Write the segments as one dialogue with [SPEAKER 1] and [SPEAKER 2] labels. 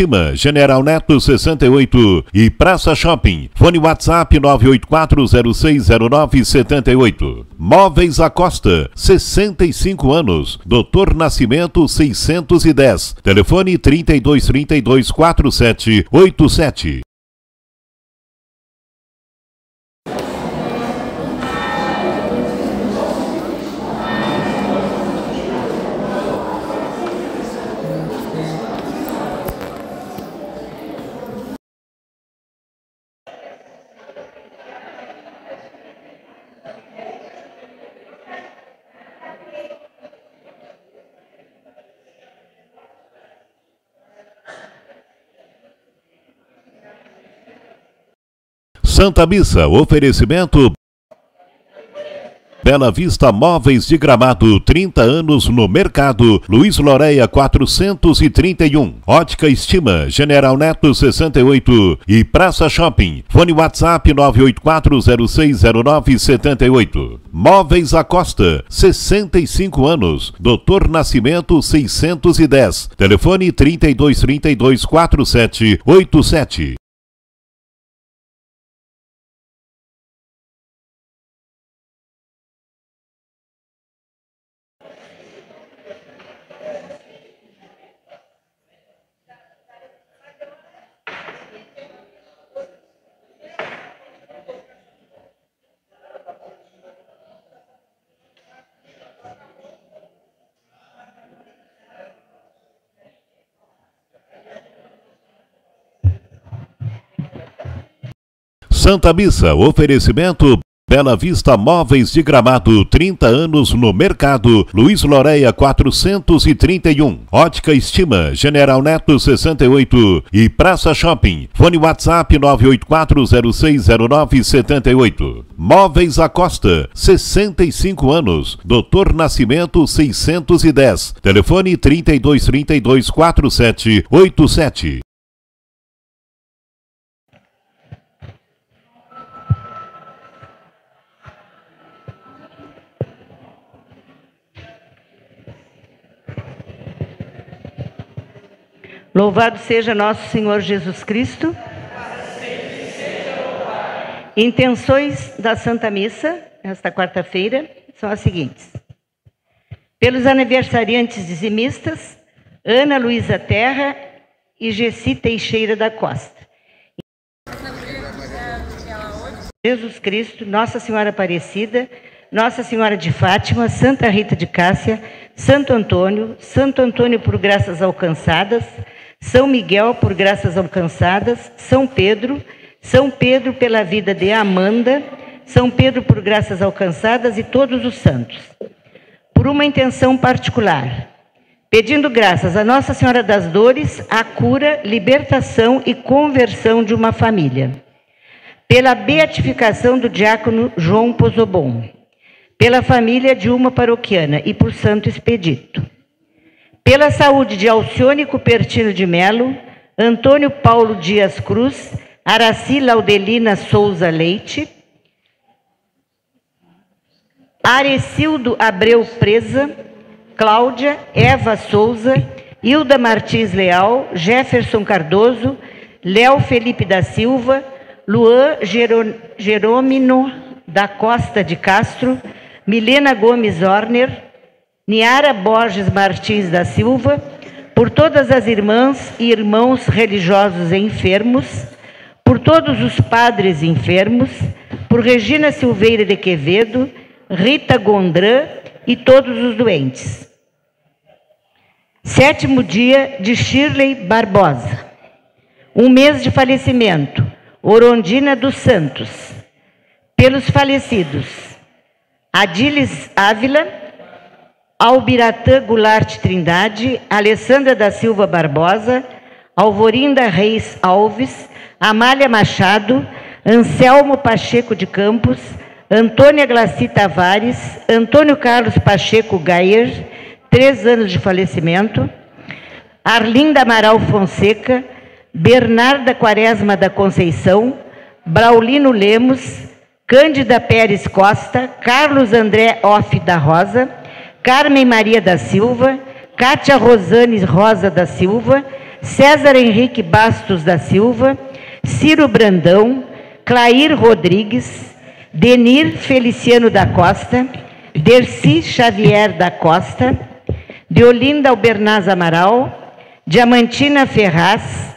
[SPEAKER 1] Estima, General Neto 68 e Praça Shopping. Fone WhatsApp 984060978. Móveis Acosta, 65 anos. Doutor Nascimento 610. Telefone 3232 Santa Missa, oferecimento Bela Vista Móveis de Gramado, 30 anos no mercado. Luiz Loreia 431. Ótica Estima, General Neto 68 e Praça Shopping. Fone WhatsApp 984060978. Móveis Acosta, 65 anos. Doutor Nascimento 610. Telefone 3232 Santa Missa, oferecimento Bela Vista Móveis de Gramado, 30 anos no mercado. Luiz Loreia 431. Ótica Estima, General Neto 68 e Praça Shopping. Fone WhatsApp 984060978. Móveis Acosta, 65 anos. Doutor Nascimento 610. Telefone 3232
[SPEAKER 2] Louvado seja nosso Senhor Jesus Cristo. Intenções da Santa Missa, esta quarta-feira, são as seguintes. Pelos aniversariantes dizimistas, Ana Luísa Terra e Gessi Teixeira da Costa. Jesus Cristo, Nossa Senhora Aparecida, Nossa Senhora de Fátima, Santa Rita de Cássia, Santo Antônio, Santo Antônio por graças alcançadas, são Miguel por graças alcançadas, São Pedro, São Pedro pela vida de Amanda, São Pedro por graças alcançadas e todos os santos. Por uma intenção particular, pedindo graças a Nossa Senhora das Dores, a cura, libertação e conversão de uma família. Pela beatificação do diácono João Pozobon. Pela família de uma paroquiana e por Santo Expedito pela saúde de Alcione Cupertino de Melo, Antônio Paulo Dias Cruz, Araci Laudelina Souza Leite, Arecildo Abreu Presa, Cláudia Eva Souza, Hilda Martins Leal, Jefferson Cardoso, Léo Felipe da Silva, Luan Jerômino da Costa de Castro, Milena Gomes Orner, Niara Borges Martins da Silva, por todas as irmãs e irmãos religiosos enfermos, por todos os padres enfermos, por Regina Silveira de Quevedo, Rita Gondrã e todos os doentes. Sétimo dia de Shirley Barbosa. Um mês de falecimento. Orondina dos Santos. Pelos falecidos. Adilis Ávila, Albiratã Goulart Trindade, Alessandra da Silva Barbosa, Alvorinda Reis Alves, Amália Machado, Anselmo Pacheco de Campos, Antônia Glaci Tavares, Antônio Carlos Pacheco Gayer, três anos de falecimento, Arlinda Amaral Fonseca, Bernarda Quaresma da Conceição, Braulino Lemos, Cândida Pérez Costa, Carlos André Off da Rosa, Carmen Maria da Silva, Cátia Rosane Rosa da Silva, César Henrique Bastos da Silva, Ciro Brandão, Clair Rodrigues, Denir Feliciano da Costa, Dercy Xavier da Costa, Deolinda Albernaz Amaral, Diamantina Ferraz,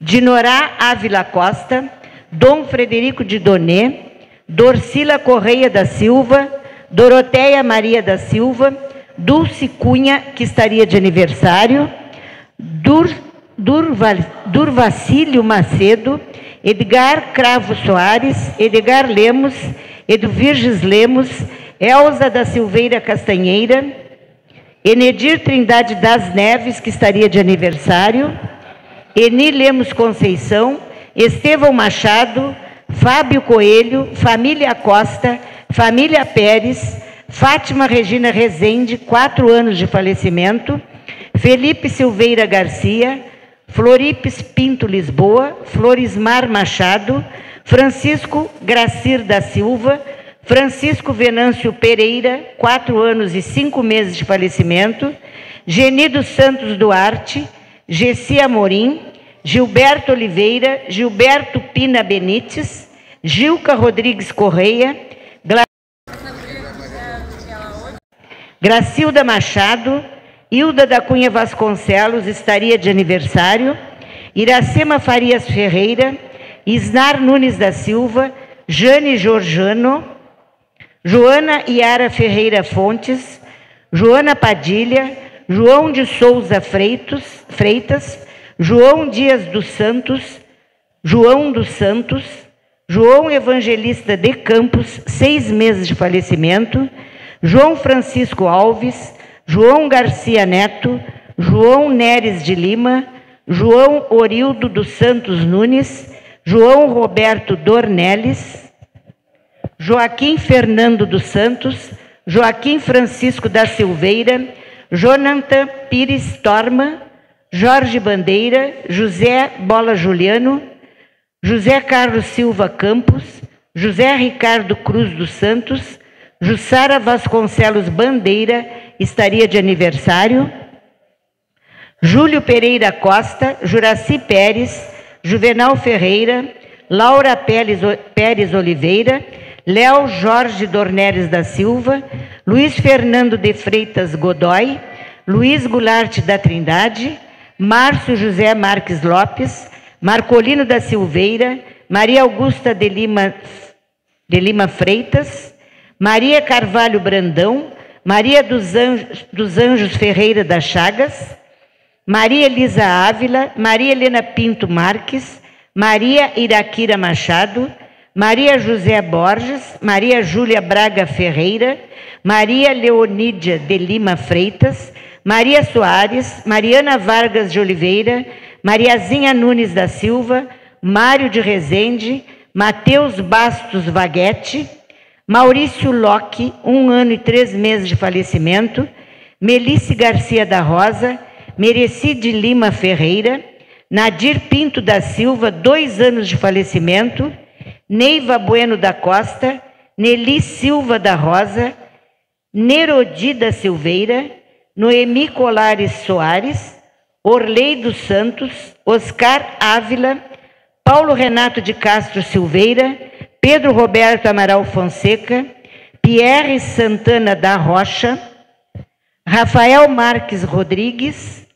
[SPEAKER 2] Dinorá Ávila Costa, Dom Frederico de Donê, Dorcila Correia da Silva, Doroteia Maria da Silva, Dulce Cunha, que estaria de aniversário, Dur, Durval, Durvacílio Macedo, Edgar Cravo Soares, Edgar Lemos, Edvirges Lemos, Elza da Silveira Castanheira, Enedir Trindade das Neves, que estaria de aniversário, Eni Lemos Conceição, Estevão Machado, Fábio Coelho, Família Costa, Família Pérez, Fátima Regina Rezende, quatro anos de falecimento, Felipe Silveira Garcia, Floripes Pinto Lisboa, Florismar Machado, Francisco Gracir da Silva, Francisco Venâncio Pereira, quatro anos e cinco meses de falecimento, Genido Santos Duarte, Gessi Amorim, Gilberto Oliveira, Gilberto Pina Benites, Gilca Rodrigues Correia, Gracilda Machado, Hilda da Cunha Vasconcelos estaria de aniversário, Iracema Farias Ferreira, Isnar Nunes da Silva, Jane Giorgiano, Joana Iara Ferreira Fontes, Joana Padilha, João de Souza Freitos, Freitas, João Dias dos Santos, João dos Santos, João Evangelista de Campos, seis meses de falecimento, João Francisco Alves, João Garcia Neto, João Neres de Lima, João Orildo dos Santos Nunes, João Roberto Dornelles, Joaquim Fernando dos Santos, Joaquim Francisco da Silveira, Jonathan Pires Torma, Jorge Bandeira, José Bola Juliano, José Carlos Silva Campos, José Ricardo Cruz dos Santos, Jussara Vasconcelos Bandeira estaria de aniversário. Júlio Pereira Costa, Juraci Pérez, Juvenal Ferreira, Laura Pérez Oliveira, Léo Jorge Dornelles da Silva, Luiz Fernando de Freitas Godoy, Luiz Goulart da Trindade, Márcio José Marques Lopes, Marcolino da Silveira, Maria Augusta de Lima, de Lima Freitas, Maria Carvalho Brandão, Maria dos Anjos, dos Anjos Ferreira das Chagas, Maria Elisa Ávila, Maria Helena Pinto Marques, Maria Iraquira Machado, Maria José Borges, Maria Júlia Braga Ferreira, Maria Leonídia de Lima Freitas, Maria Soares, Mariana Vargas de Oliveira, Mariazinha Nunes da Silva, Mário de Rezende, Mateus Bastos Vaguete, Maurício Locke, um ano e três meses de falecimento, Melice Garcia da Rosa, Mereci de Lima Ferreira, Nadir Pinto da Silva, dois anos de falecimento, Neiva Bueno da Costa, Nelly Silva da Rosa, Nerodi da Silveira, Noemi Colares Soares, Orley dos Santos, Oscar Ávila, Paulo Renato de Castro Silveira, Pedro Roberto Amaral Fonseca, Pierre Santana da Rocha, Rafael Marques Rodrigues,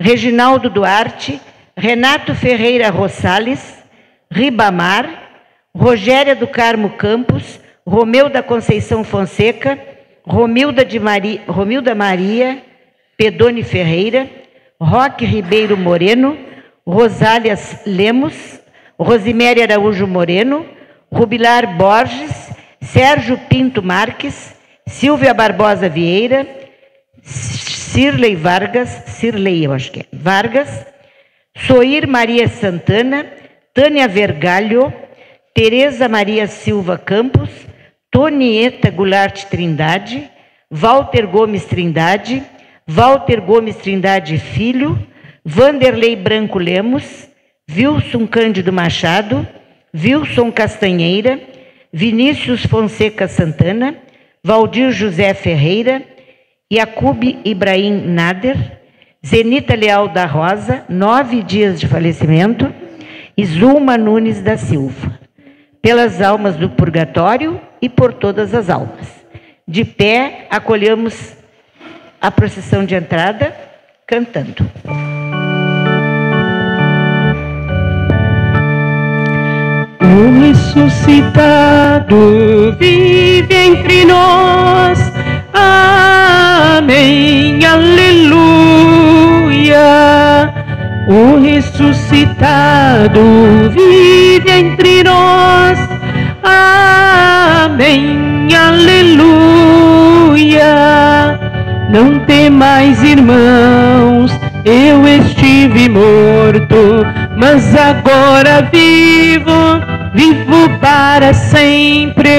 [SPEAKER 2] Reginaldo Duarte, Renato Ferreira Rosales, Ribamar, Rogéria do Carmo Campos, Romeu da Conceição Fonseca, Romilda, Maria, Romilda Maria Pedone Ferreira, Roque Ribeiro Moreno, Rosálias Lemos, Rosiméria Araújo Moreno, Rubilar Borges, Sérgio Pinto Marques, Silvia Barbosa Vieira, Cirlei Vargas, Cirlei, eu acho que é, Vargas, Soir Maria Santana, Tânia Vergalho, Tereza Maria Silva Campos, Tonieta Goulart Trindade, Walter Gomes Trindade, Walter Gomes Trindade Filho, Vanderlei Branco Lemos, Wilson Cândido Machado, Wilson Castanheira, Vinícius Fonseca Santana, Valdir José Ferreira, Yacub Ibrahim Nader, Zenita Leal da Rosa, nove dias de falecimento, e Zulma Nunes da Silva, pelas almas do purgatório e por todas as almas. De pé, acolhemos a procissão de entrada cantando.
[SPEAKER 3] O ressuscitado vive entre nós. Amém, aleluia. O ressuscitado vive entre nós. Amém, aleluia. Não tem mais irmãos, eu estive morto, mas agora vivo, vivo para sempre.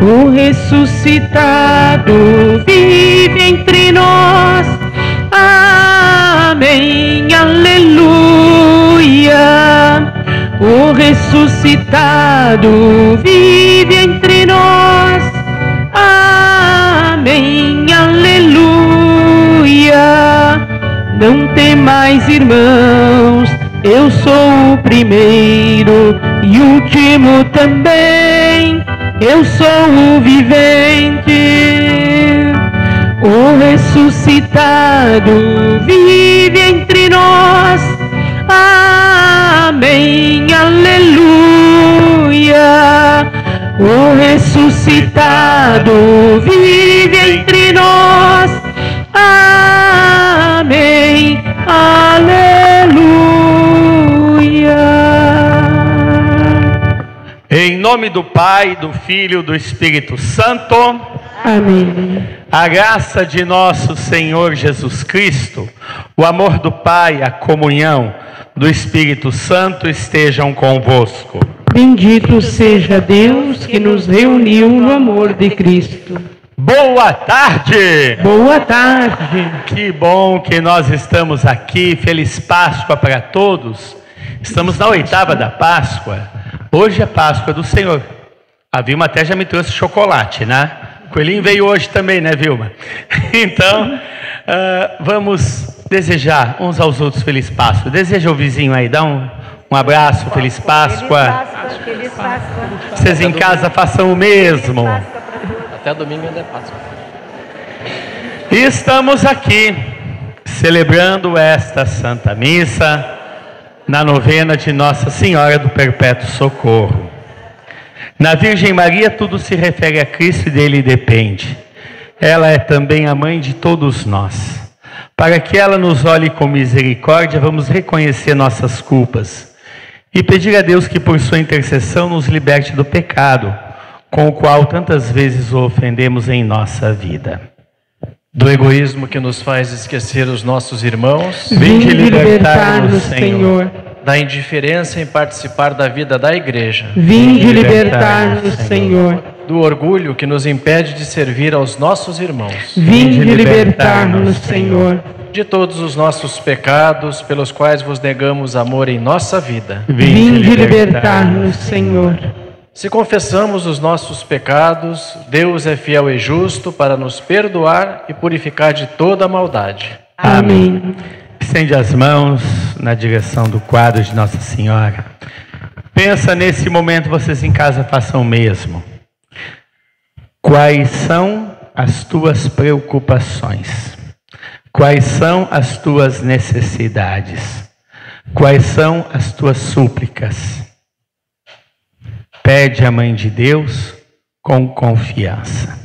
[SPEAKER 3] O ressuscitado vive entre nós. Amém, aleluia. O ressuscitado vive entre nós. Amém, aleluia. Não tem mais irmãos, eu sou o primeiro e último também. Eu sou o vivente, o ressuscitado vive entre nós. Amém, aleluia. O ressuscitado vive
[SPEAKER 4] nome do Pai, do Filho e do Espírito Santo,
[SPEAKER 3] Amém.
[SPEAKER 4] a graça de nosso Senhor Jesus Cristo, o amor do Pai, a comunhão do Espírito Santo estejam convosco.
[SPEAKER 3] Bendito seja Deus que nos reuniu no amor de Cristo.
[SPEAKER 4] Boa tarde!
[SPEAKER 3] Boa tarde.
[SPEAKER 4] Que bom que nós estamos aqui. Feliz Páscoa para todos. Estamos na oitava da Páscoa. Hoje é Páscoa do Senhor. A Vilma até já me trouxe chocolate, né? O Coelhinho veio hoje também, né, Vilma? Então, ah, vamos desejar uns aos outros Feliz Páscoa. Deseja o vizinho aí, dá um, um abraço, Feliz Páscoa.
[SPEAKER 2] Feliz Páscoa.
[SPEAKER 4] Vocês em casa façam o mesmo.
[SPEAKER 5] Até domingo ainda é Páscoa.
[SPEAKER 4] E estamos aqui celebrando esta Santa Missa na novena de Nossa Senhora do Perpétuo Socorro. Na Virgem Maria tudo se refere a Cristo e dele depende. Ela é também a mãe de todos nós. Para que ela nos olhe com misericórdia, vamos reconhecer nossas culpas e pedir a Deus que por sua intercessão nos liberte do pecado, com o qual tantas vezes o ofendemos em nossa vida.
[SPEAKER 5] Do egoísmo que nos faz esquecer os nossos irmãos,
[SPEAKER 4] Vinde libertar-nos,
[SPEAKER 3] Senhor.
[SPEAKER 5] da indiferença em participar da vida da igreja,
[SPEAKER 3] Vinde
[SPEAKER 4] libertar-nos,
[SPEAKER 3] Senhor.
[SPEAKER 5] do orgulho que nos impede de servir aos nossos irmãos,
[SPEAKER 3] Vinde
[SPEAKER 4] libertar-nos,
[SPEAKER 3] libertar-nos, Senhor.
[SPEAKER 5] de todos os nossos pecados pelos quais vos negamos amor em nossa vida.
[SPEAKER 3] Vinde libertar-nos, Senhor.
[SPEAKER 5] Se confessamos os nossos pecados, Deus é fiel e justo para nos perdoar e purificar de toda maldade.
[SPEAKER 3] Amém.
[SPEAKER 4] Estende as mãos na direção do quadro de Nossa Senhora. Pensa nesse momento, vocês em casa façam o mesmo. Quais são as tuas preocupações? Quais são as tuas necessidades? Quais são as tuas súplicas? Pede à Mãe de Deus com confiança.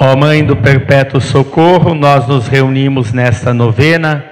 [SPEAKER 4] Ó Mãe do Perpétuo Socorro, nós nos reunimos nesta novena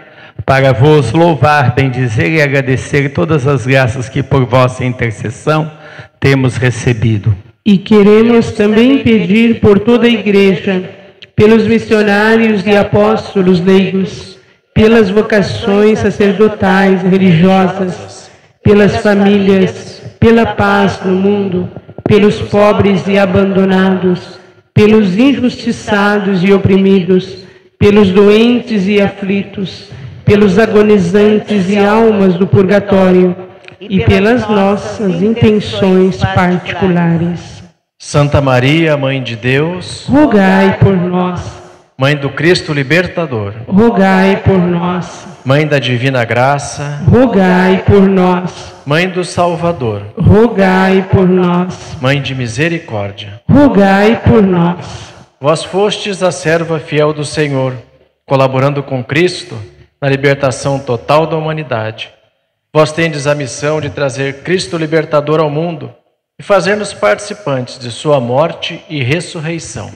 [SPEAKER 4] para vos louvar, bendizer e agradecer todas as graças que por vossa intercessão temos recebido.
[SPEAKER 3] E queremos também pedir por toda a Igreja, pelos missionários e apóstolos leigos, pelas vocações sacerdotais e religiosas, pelas famílias, pela paz no mundo, pelos pobres e abandonados, pelos injustiçados e oprimidos, pelos doentes e aflitos, pelos agonizantes e almas do purgatório, e pelas nossas intenções particulares.
[SPEAKER 5] Santa Maria, Mãe de Deus,
[SPEAKER 3] Rogai por nós.
[SPEAKER 5] Mãe do Cristo libertador,
[SPEAKER 3] rogai por nós.
[SPEAKER 5] Mãe da divina graça,
[SPEAKER 3] rogai por nós.
[SPEAKER 5] Mãe do Salvador,
[SPEAKER 3] rogai por nós.
[SPEAKER 5] Mãe de misericórdia,
[SPEAKER 3] rogai por nós.
[SPEAKER 5] Vós fostes a serva fiel do Senhor, colaborando com Cristo na libertação total da humanidade. Vós tendes a missão de trazer Cristo libertador ao mundo e fazer-nos participantes de sua morte e ressurreição.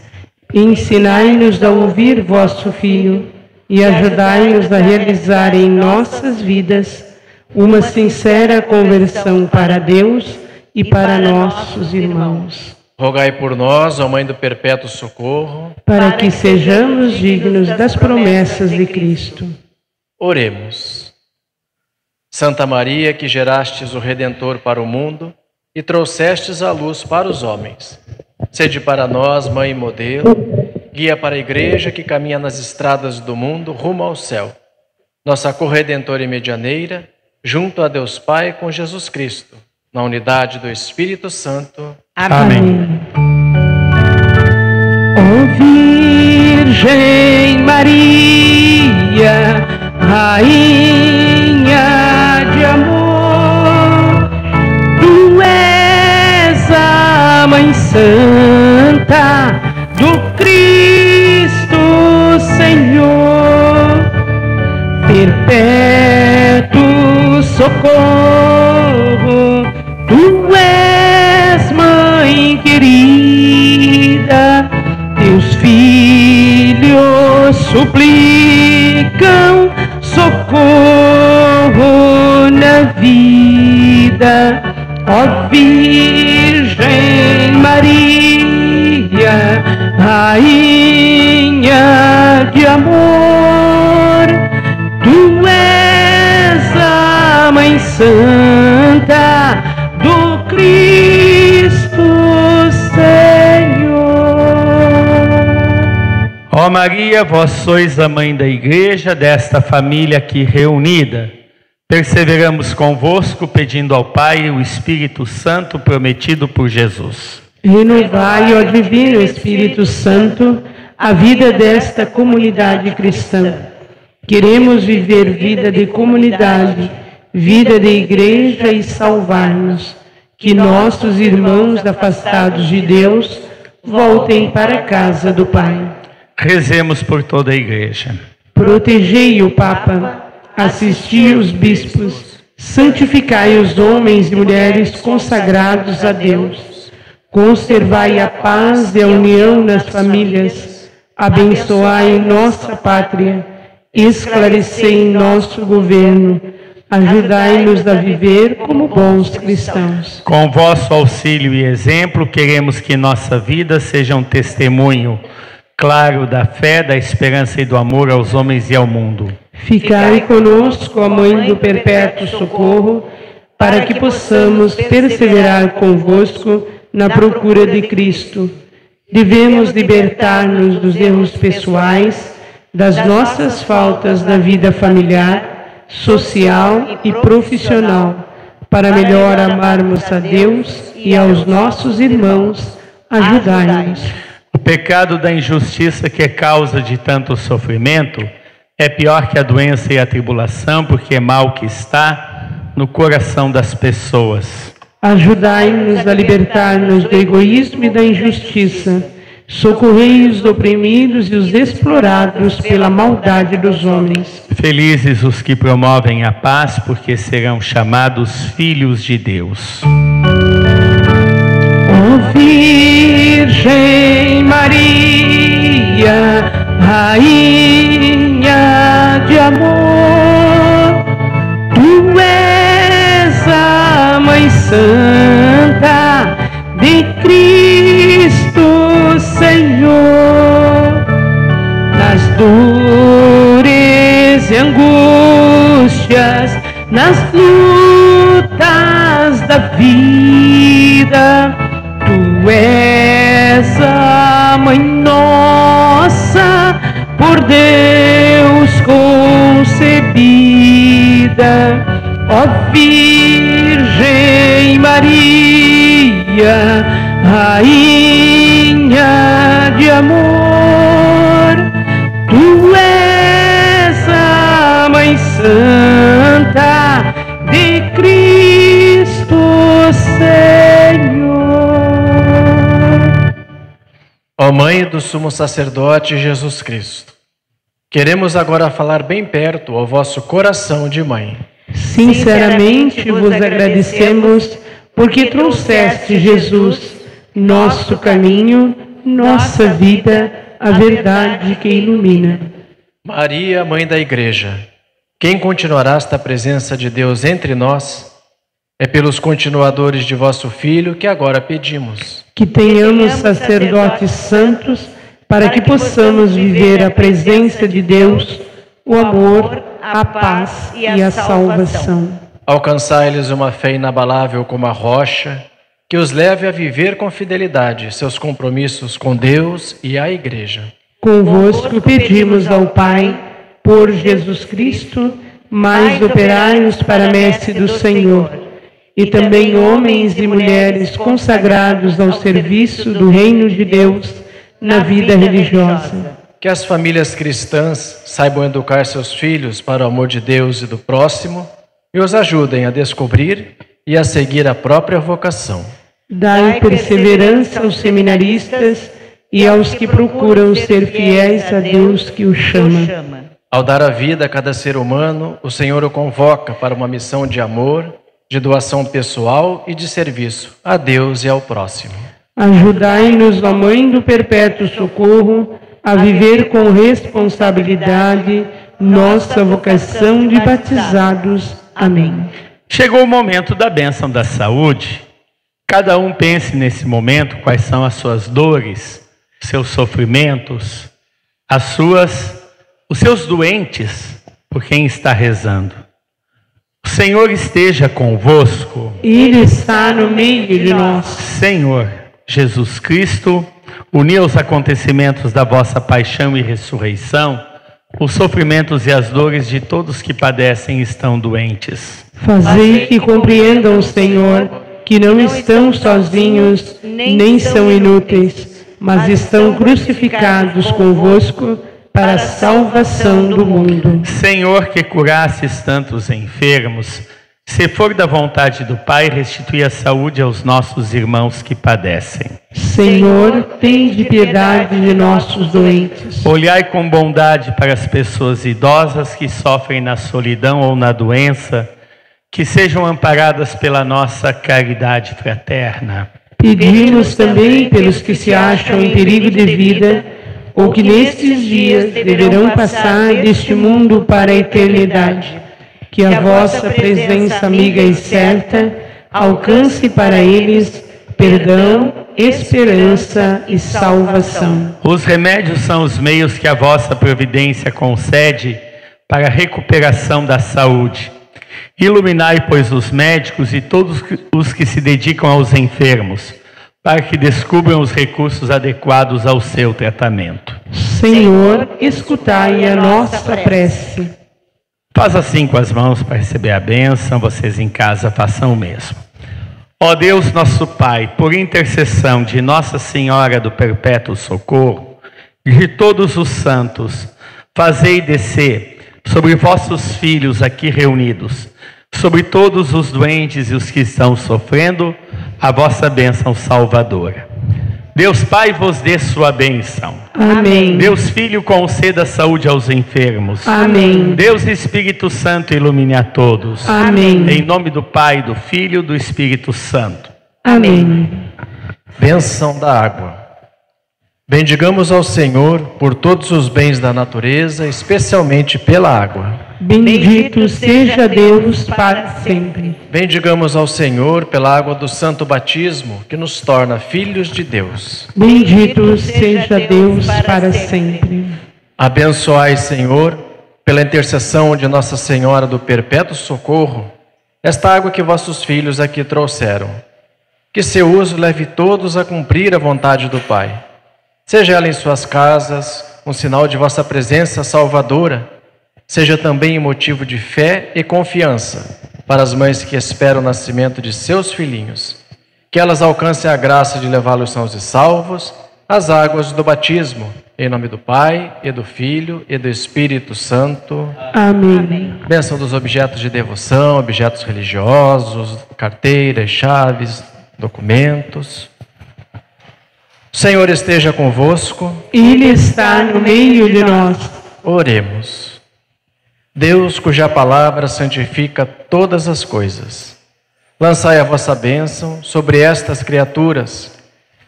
[SPEAKER 3] Ensinai-nos a ouvir vosso Filho e ajudai-nos a realizar em nossas vidas uma sincera conversão para Deus e para nossos irmãos.
[SPEAKER 5] Rogai por nós, ó Mãe do Perpétuo Socorro,
[SPEAKER 3] para que sejamos dignos das promessas de Cristo.
[SPEAKER 5] Oremos. Santa Maria, que gerastes o Redentor para o mundo e trouxestes a luz para os homens Sede para nós, mãe e modelo, guia para a igreja que caminha nas estradas do mundo rumo ao céu. Nossa corredentora e medianeira, junto a Deus Pai com Jesus Cristo, na unidade do Espírito Santo.
[SPEAKER 3] Amém. Ó Virgem Maria, Rainha de amor, Santa do Cristo Senhor, perpétuo socorro, tu és mãe querida, teus filhos suplicam socorro na vida, ó Virgem Maria Rainha de amor, tu és a Mãe Santa do Cristo Senhor.
[SPEAKER 4] Ó Maria, vós sois a mãe da igreja, desta família aqui reunida. Perseveramos convosco, pedindo ao Pai o Espírito Santo prometido por Jesus.
[SPEAKER 3] Renovai, ó Divino Espírito Santo, a vida desta comunidade cristã. Queremos viver vida de comunidade, vida de igreja e salvar-nos. Que nossos irmãos afastados de Deus voltem para a casa do Pai.
[SPEAKER 4] Rezemos por toda a igreja.
[SPEAKER 3] Protegei o Papa, assisti os bispos, santificai os homens e mulheres consagrados a Deus Conservai a paz e a união nas famílias, abençoai nossa pátria, esclarecei nosso governo, ajudai-nos a viver como bons cristãos.
[SPEAKER 4] Com vosso auxílio e exemplo, queremos que nossa vida seja um testemunho claro da fé, da esperança e do amor aos homens e ao mundo.
[SPEAKER 3] Ficai conosco, a Mãe do Perpétuo Socorro, para que possamos perseverar convosco na procura de Cristo. Devemos libertar-nos dos erros pessoais, das nossas faltas na vida familiar, social e profissional, para melhor amarmos a Deus e aos nossos irmãos. Ajudai-nos.
[SPEAKER 4] O pecado da injustiça que é causa de tanto sofrimento é pior que a doença e a tribulação, porque é mal que está no coração das pessoas.
[SPEAKER 3] Ajudai-nos a libertar-nos do egoísmo e da injustiça. Socorrei os oprimidos e os explorados pela maldade dos homens.
[SPEAKER 4] Felizes os que promovem a paz, porque serão chamados filhos de Deus.
[SPEAKER 3] Ó Virgem Maria, Rainha de amor, Santa de Cristo Senhor, nas dores e angústias, nas lutas da vida, tu és Maria, Rainha de amor, tu és a Mãe Santa de Cristo Senhor.
[SPEAKER 5] Ó Mãe do Sumo Sacerdote Jesus Cristo, queremos agora falar bem perto ao vosso coração de mãe.
[SPEAKER 3] Sinceramente vos agradecemos porque trouxeste Jesus, nosso caminho, nossa vida, a verdade que ilumina.
[SPEAKER 5] Maria, Mãe da Igreja, quem continuará esta presença de Deus entre nós é pelos continuadores de vosso Filho que agora pedimos.
[SPEAKER 3] Que tenhamos sacerdotes santos para que possamos viver a presença de Deus, o amor, a paz e a salvação.
[SPEAKER 5] Alcançai-lhes uma fé inabalável como a rocha, que os leve a viver com fidelidade seus compromissos com Deus e a Igreja.
[SPEAKER 3] Convosco pedimos ao Pai, por Jesus Cristo, mais operários para mestre do Senhor, e também homens e mulheres consagrados ao serviço do reino de Deus na vida religiosa.
[SPEAKER 5] Que as famílias cristãs saibam educar seus filhos para o amor de Deus e do próximo e os ajudem a descobrir e a seguir a própria vocação.
[SPEAKER 3] Dai perseverança aos seminaristas e aos que procuram ser fiéis a Deus que o chama.
[SPEAKER 5] Ao dar a vida a cada ser humano, o Senhor o convoca para uma missão de amor, de doação pessoal e de serviço a Deus e ao próximo.
[SPEAKER 3] Ajudai-nos, ó Mãe do Perpétuo Socorro, a viver com responsabilidade nossa vocação de batizados. Amém.
[SPEAKER 4] Chegou o momento da bênção da saúde. Cada um pense nesse momento quais são as suas dores, seus sofrimentos, as suas, os seus doentes, por quem está rezando. O Senhor esteja convosco.
[SPEAKER 3] Ele está no meio de nós.
[SPEAKER 4] Senhor Jesus Cristo, uni aos acontecimentos da vossa paixão e ressurreição os sofrimentos e as dores de todos que padecem estão doentes.
[SPEAKER 3] Fazei que compreendam, Senhor, que não estão sozinhos, nem são inúteis, mas estão crucificados convosco para a salvação do mundo.
[SPEAKER 4] Senhor, que curasses tantos enfermos, se for da vontade do Pai, restitui a saúde aos nossos irmãos que padecem.
[SPEAKER 3] Senhor, tem de piedade de nossos doentes.
[SPEAKER 4] Olhai com bondade para as pessoas idosas que sofrem na solidão ou na doença, que sejam amparadas pela nossa caridade fraterna.
[SPEAKER 3] Pedimos também pelos que se acham em perigo de vida ou que nestes dias deverão passar deste mundo para a eternidade que a vossa presença amiga e certa alcance para eles perdão, esperança e salvação.
[SPEAKER 4] Os remédios são os meios que a vossa providência concede para a recuperação da saúde. Iluminai, pois, os médicos e todos os que se dedicam aos enfermos, para que descubram os recursos adequados ao seu tratamento.
[SPEAKER 3] Senhor, escutai a nossa prece.
[SPEAKER 4] Faz assim com as mãos para receber a bênção, vocês em casa façam o mesmo. Ó Deus nosso Pai, por intercessão de Nossa Senhora do Perpétuo Socorro, e de todos os santos, fazei descer sobre vossos filhos aqui reunidos, sobre todos os doentes e os que estão sofrendo, a vossa bênção salvadora. Deus Pai vos dê sua bênção.
[SPEAKER 3] Amém.
[SPEAKER 4] Deus Filho conceda saúde aos enfermos.
[SPEAKER 3] Amém.
[SPEAKER 4] Deus Espírito Santo ilumine a todos.
[SPEAKER 3] Amém.
[SPEAKER 4] Em nome do Pai, do Filho e do Espírito Santo.
[SPEAKER 3] Amém.
[SPEAKER 5] Bênção da água. Bendigamos ao Senhor por todos os bens da natureza, especialmente pela água.
[SPEAKER 3] Bendito seja Deus para sempre.
[SPEAKER 5] Bendigamos ao Senhor pela água do santo batismo, que nos torna filhos de Deus.
[SPEAKER 3] Bendito seja Deus para sempre.
[SPEAKER 5] Abençoai, Senhor, pela intercessão de Nossa Senhora do Perpétuo Socorro, esta água que vossos filhos aqui trouxeram. Que seu uso leve todos a cumprir a vontade do Pai. Seja ela em suas casas um sinal de vossa presença salvadora, seja também motivo de fé e confiança para as mães que esperam o nascimento de seus filhinhos. Que elas alcancem a graça de levá-los sãos e salvos às águas do batismo, Em nome do Pai, e do Filho, e do Espírito Santo.
[SPEAKER 3] Amém.
[SPEAKER 5] Bênção dos objetos de devoção, objetos religiosos, carteiras, chaves, documentos. O Senhor esteja convosco.
[SPEAKER 3] Ele está no meio de nós.
[SPEAKER 5] Oremos. Deus, cuja palavra santifica todas as coisas, lançai a vossa bênção sobre estas criaturas.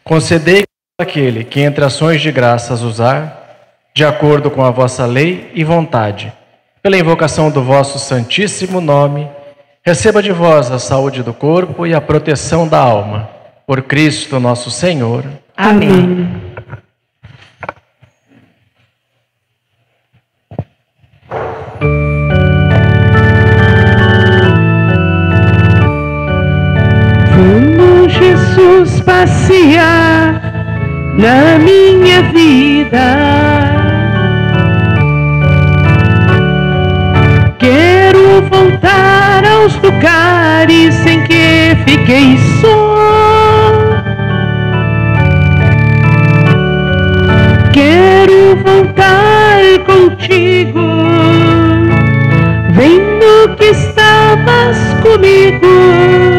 [SPEAKER 5] Concedei aquele que entre ações de graças usar, de acordo com a vossa lei e vontade, pela invocação do vosso santíssimo nome, receba de vós a saúde do corpo e a proteção da alma. Por Cristo nosso Senhor.
[SPEAKER 3] Amém. Vamos, passear na minha vida. Quero voltar aos lugares em que fiquei só. Quero voltar contigo, vendo que estavas comigo.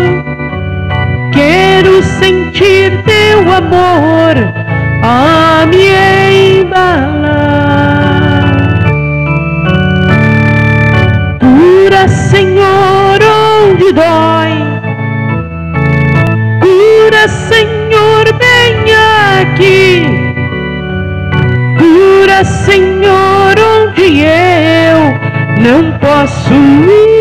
[SPEAKER 3] Amor a me embalar. Cura, Senhor, onde dói. Cura, Senhor, bem aqui. Cura, Senhor, onde eu não posso ir.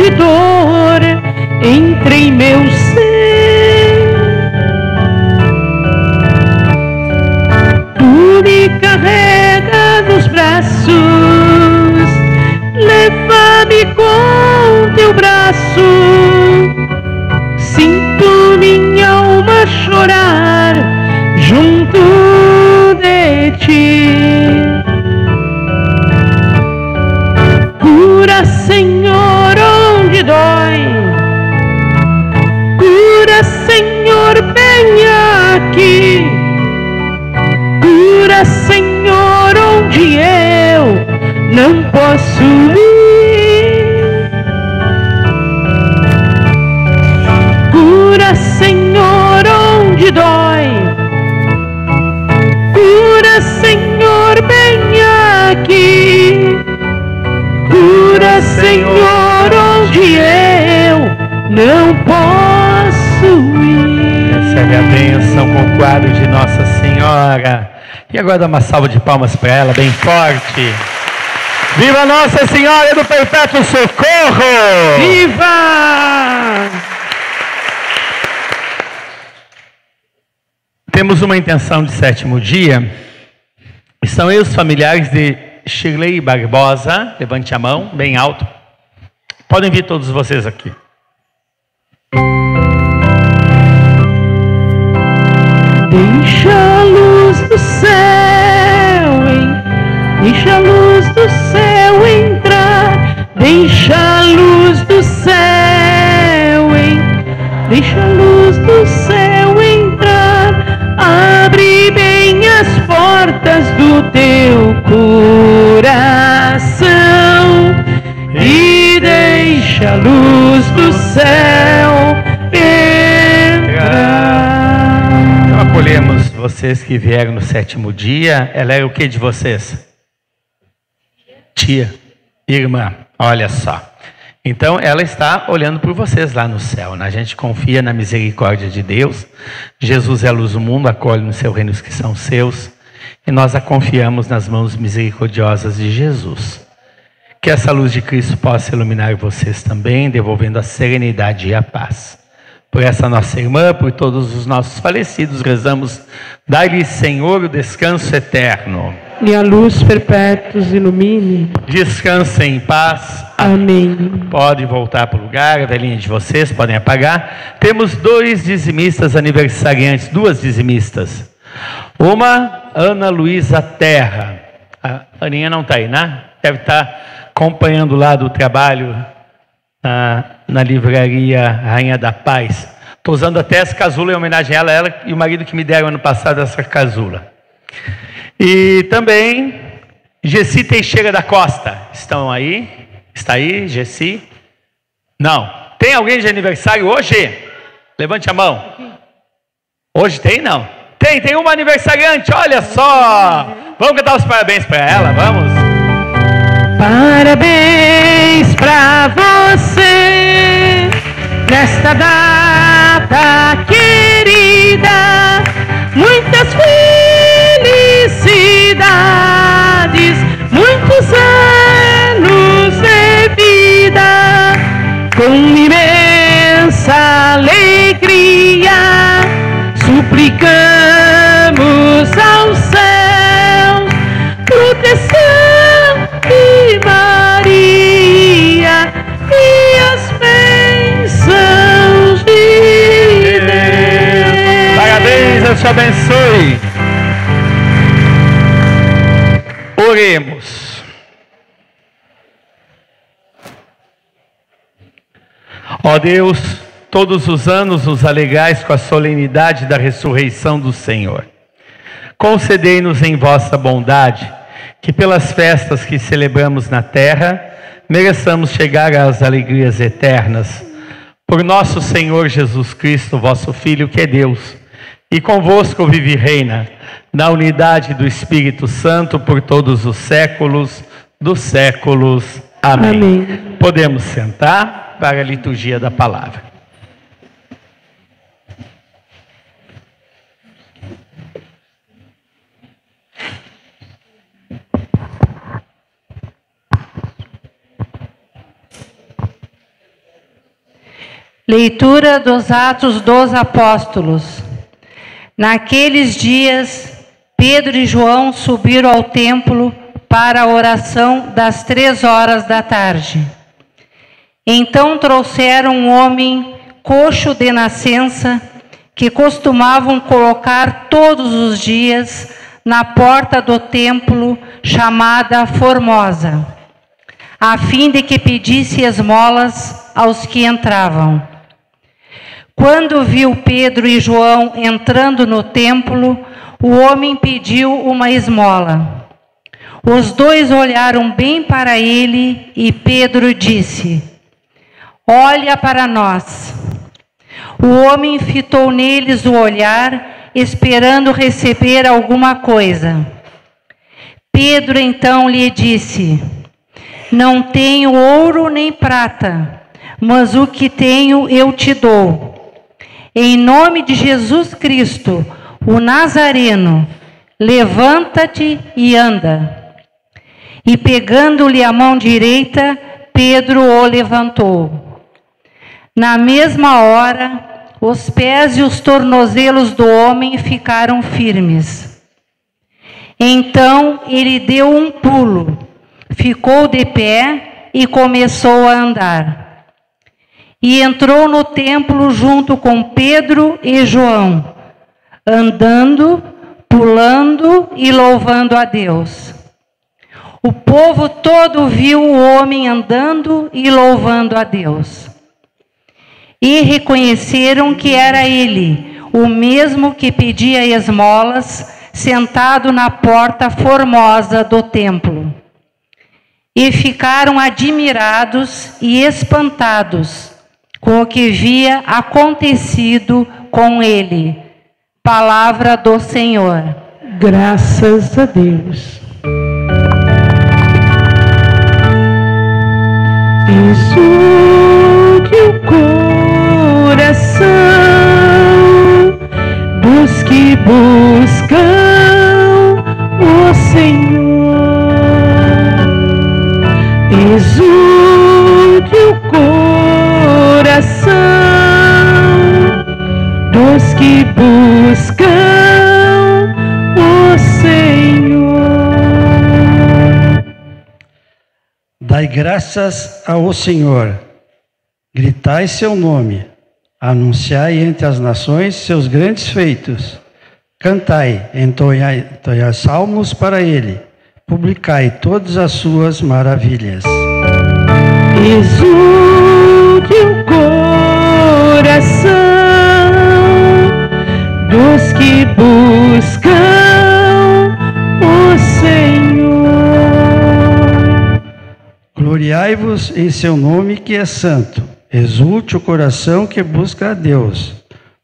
[SPEAKER 3] De dor entra em meu ser. Aqui. Cura, Senhor,
[SPEAKER 4] o quadro de Nossa Senhora. E agora dá uma salva de palmas para ela, bem forte. Viva Nossa Senhora do Perpétuo Socorro!
[SPEAKER 3] Viva!
[SPEAKER 4] Temos uma intenção de sétimo dia. Estão aí os familiares de Shirley Barbosa. Levante a mão, bem alto. Podem vir todos vocês aqui.
[SPEAKER 3] Deixa a luz do céu, hein? deixa a luz do céu entrar. Deixa a luz do céu, hein? deixa a luz do céu entrar. Abre bem as portas do teu coração e deixa a luz do céu
[SPEAKER 4] vocês que vieram no sétimo dia. Ela é o que de vocês? Tia, irmã, olha só. Então ela está olhando por vocês lá no céu. Né? A gente confia na misericórdia de Deus. Jesus é a luz do mundo, acolhe no seu reino os que são seus. E nós a confiamos nas mãos misericordiosas de Jesus. Que essa luz de Cristo possa iluminar vocês também, devolvendo a serenidade e a paz. Por essa nossa irmã, por todos os nossos falecidos, rezamos, dai-lhe, Senhor, o descanso eterno.
[SPEAKER 3] E a luz perpétua ilumine.
[SPEAKER 4] Descansem em paz.
[SPEAKER 3] Amém.
[SPEAKER 4] Pode voltar para o lugar, a velhinha de vocês, podem apagar. Temos dois dizimistas aniversariantes, duas dizimistas. Uma, Ana Luísa Terra. A Aninha não está aí, né? Deve estar tá acompanhando lá do trabalho na, na livraria Rainha da Paz. Estou usando até essa casula em homenagem a ela, ela e o marido que me deram ano passado essa casula. E também Gessi Teixeira da Costa. Estão aí? Está aí, Gessi? Não. Tem alguém de aniversário hoje? Levante a mão. Hoje tem? Não. Tem, tem uma aniversariante, olha só. Vamos cantar os parabéns para ela, vamos.
[SPEAKER 3] Parabéns para você nesta data querida. Muitas felicidades, muitos anos de vida, com imensa alegria, suplicamos aos céus proteção.
[SPEAKER 4] Abençoe. Oremos. Ó Deus, todos os anos nos alegais com a solenidade da ressurreição do Senhor. Concedei-nos em vossa bondade que pelas festas que celebramos na terra, mereçamos chegar às alegrias eternas. Por nosso Senhor Jesus Cristo, vosso Filho, que é Deus, e convosco vive e reina, na unidade do Espírito Santo, por todos os séculos dos séculos. Amém. Amém. Podemos sentar para a liturgia da palavra.
[SPEAKER 6] Leitura dos Atos dos Apóstolos. Naqueles dias, Pedro e João subiram ao templo para a oração das três horas da tarde. Então trouxeram um homem coxo de nascença, que costumavam colocar todos os dias na porta do templo chamada Formosa, a fim de que pedisse esmolas aos que entravam. Quando viu Pedro e João entrando no templo, o homem pediu uma esmola. Os dois olharam bem para ele e Pedro disse: Olha para nós. O homem fitou neles o olhar, esperando receber alguma coisa. Pedro então lhe disse: Não tenho ouro nem prata, mas o que tenho eu te dou. Em nome de Jesus Cristo, o Nazareno, levanta-te e anda. E pegando-lhe a mão direita, Pedro o levantou. Na mesma hora, os pés e os tornozelos do homem ficaram firmes. Então ele deu um pulo, ficou de pé e começou a andar e entrou no templo junto com Pedro e João, andando, pulando e louvando a Deus. O povo todo viu o homem andando e louvando a Deus. E reconheceram que era ele, o mesmo que pedia esmolas, sentado na porta formosa do templo. E ficaram admirados e espantados com o que via acontecido com ele. Palavra do Senhor.
[SPEAKER 3] Graças a Deus. Exulte o coração dos que buscam o Senhor. buscam o Senhor.
[SPEAKER 7] Dai graças ao Senhor, gritai seu nome, anunciai entre as nações seus grandes feitos, cantai, entoiai, entoiai salmos para ele, publicai todas as suas maravilhas.
[SPEAKER 3] Exulte o coração dos que buscam o Senhor.
[SPEAKER 7] Gloriai-vos em seu nome que é santo. Exulte o coração que busca a Deus.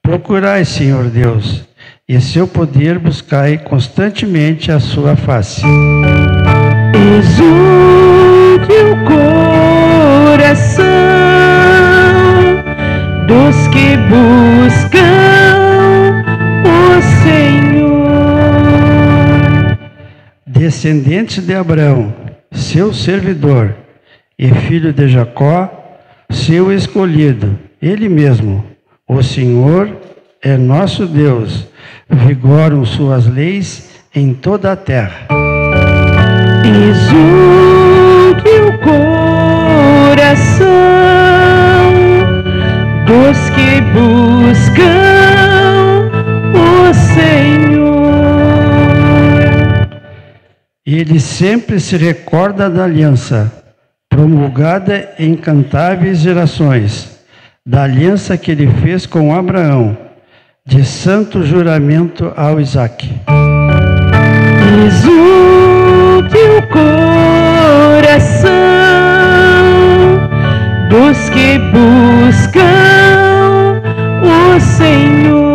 [SPEAKER 7] Procurai, Senhor Deus, e seu poder buscai constantemente a sua face.
[SPEAKER 3] Exulte o coração dos que buscam
[SPEAKER 7] Descendentes de Abraão, seu servidor, e filho de Jacó, seu escolhido, ele mesmo, o Senhor é nosso Deus, vigoram suas leis em toda a terra.
[SPEAKER 3] Exulte
[SPEAKER 7] Ele sempre se recorda da aliança, promulgada em cantáveis gerações, da aliança que ele fez com Abraão, de santo juramento ao Isaque.
[SPEAKER 3] Exulte o coração dos que buscam o Senhor.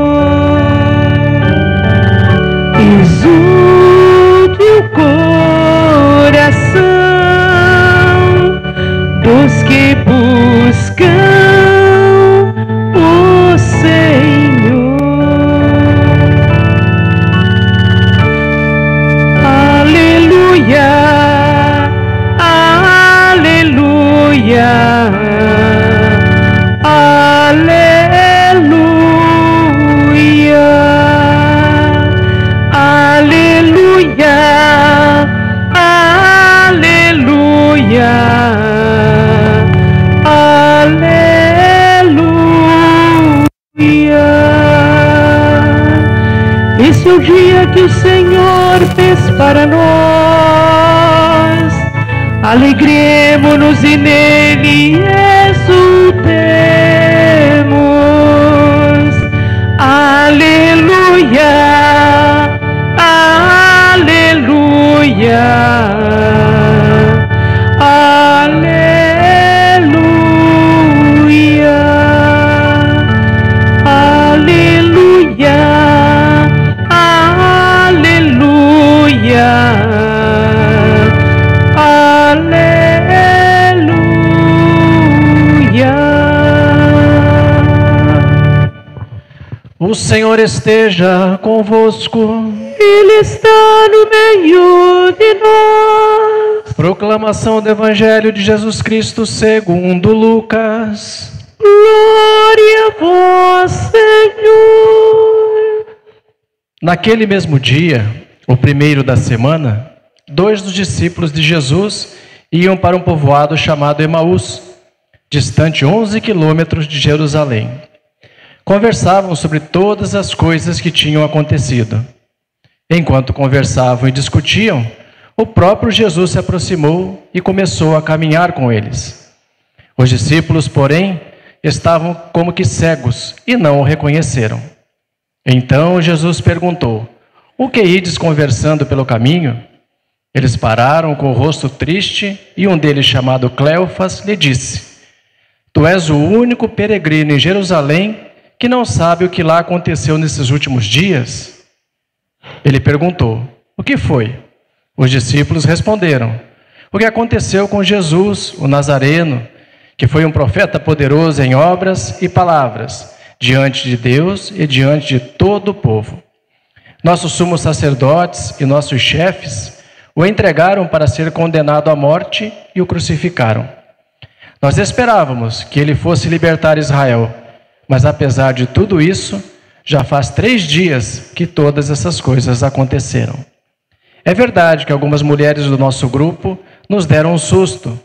[SPEAKER 3] O Senhor fez para nós. Alegremos-nos e nele exultemos.
[SPEAKER 5] O Senhor esteja convosco.
[SPEAKER 3] Ele está no meio de nós.
[SPEAKER 5] Proclamação do Evangelho de Jesus Cristo segundo Lucas.
[SPEAKER 3] Glória a vós, Senhor.
[SPEAKER 5] Naquele mesmo dia, o primeiro da semana, dois dos discípulos de Jesus iam para um povoado chamado Emaús, distante 11 quilômetros de Jerusalém. Conversavam sobre todas as coisas que tinham acontecido. Enquanto conversavam e discutiam, o próprio Jesus se aproximou e começou a caminhar com eles. Os discípulos, porém, estavam como que cegos e não o reconheceram. Então Jesus perguntou: O que ides conversando pelo caminho? Eles pararam com o rosto triste e um deles, chamado Cleofas, lhe disse: Tu és o único peregrino em Jerusalém que não sabe o que lá aconteceu nesses últimos dias? Ele perguntou: O que foi? Os discípulos responderam: O que aconteceu com Jesus, o Nazareno, que foi um profeta poderoso em obras e palavras, diante de Deus e diante de todo o povo. Nossos sumos sacerdotes e nossos chefes o entregaram para ser condenado à morte e o crucificaram. Nós esperávamos que ele fosse libertar Israel, mas apesar de tudo isso, já faz três dias que todas essas coisas aconteceram. É verdade que algumas mulheres do nosso grupo nos deram um susto,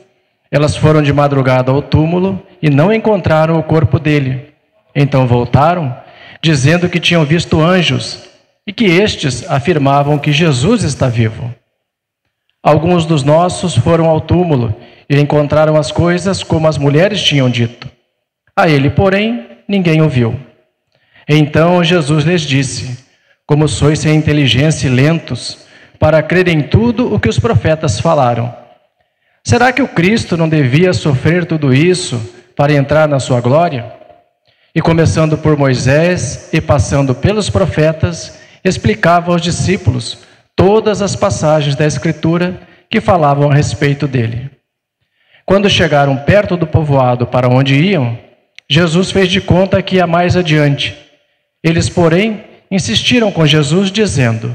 [SPEAKER 5] Elas foram de madrugada ao túmulo e não encontraram o corpo dele. Então voltaram, dizendo que tinham visto anjos e que estes afirmavam que Jesus está vivo. Alguns dos nossos foram ao túmulo e encontraram as coisas como as mulheres tinham dito. A ele, porém, ninguém ouviu. Então Jesus lhes disse: Como sois sem inteligência e lentos para crer em tudo o que os profetas falaram. Será que o Cristo não devia sofrer tudo isso para entrar na sua glória? E começando por Moisés e passando pelos profetas, explicava aos discípulos todas as passagens da Escritura que falavam a respeito dele. Quando chegaram perto do povoado para onde iam, Jesus fez de conta que ia mais adiante. Eles, porém, insistiram com Jesus, dizendo: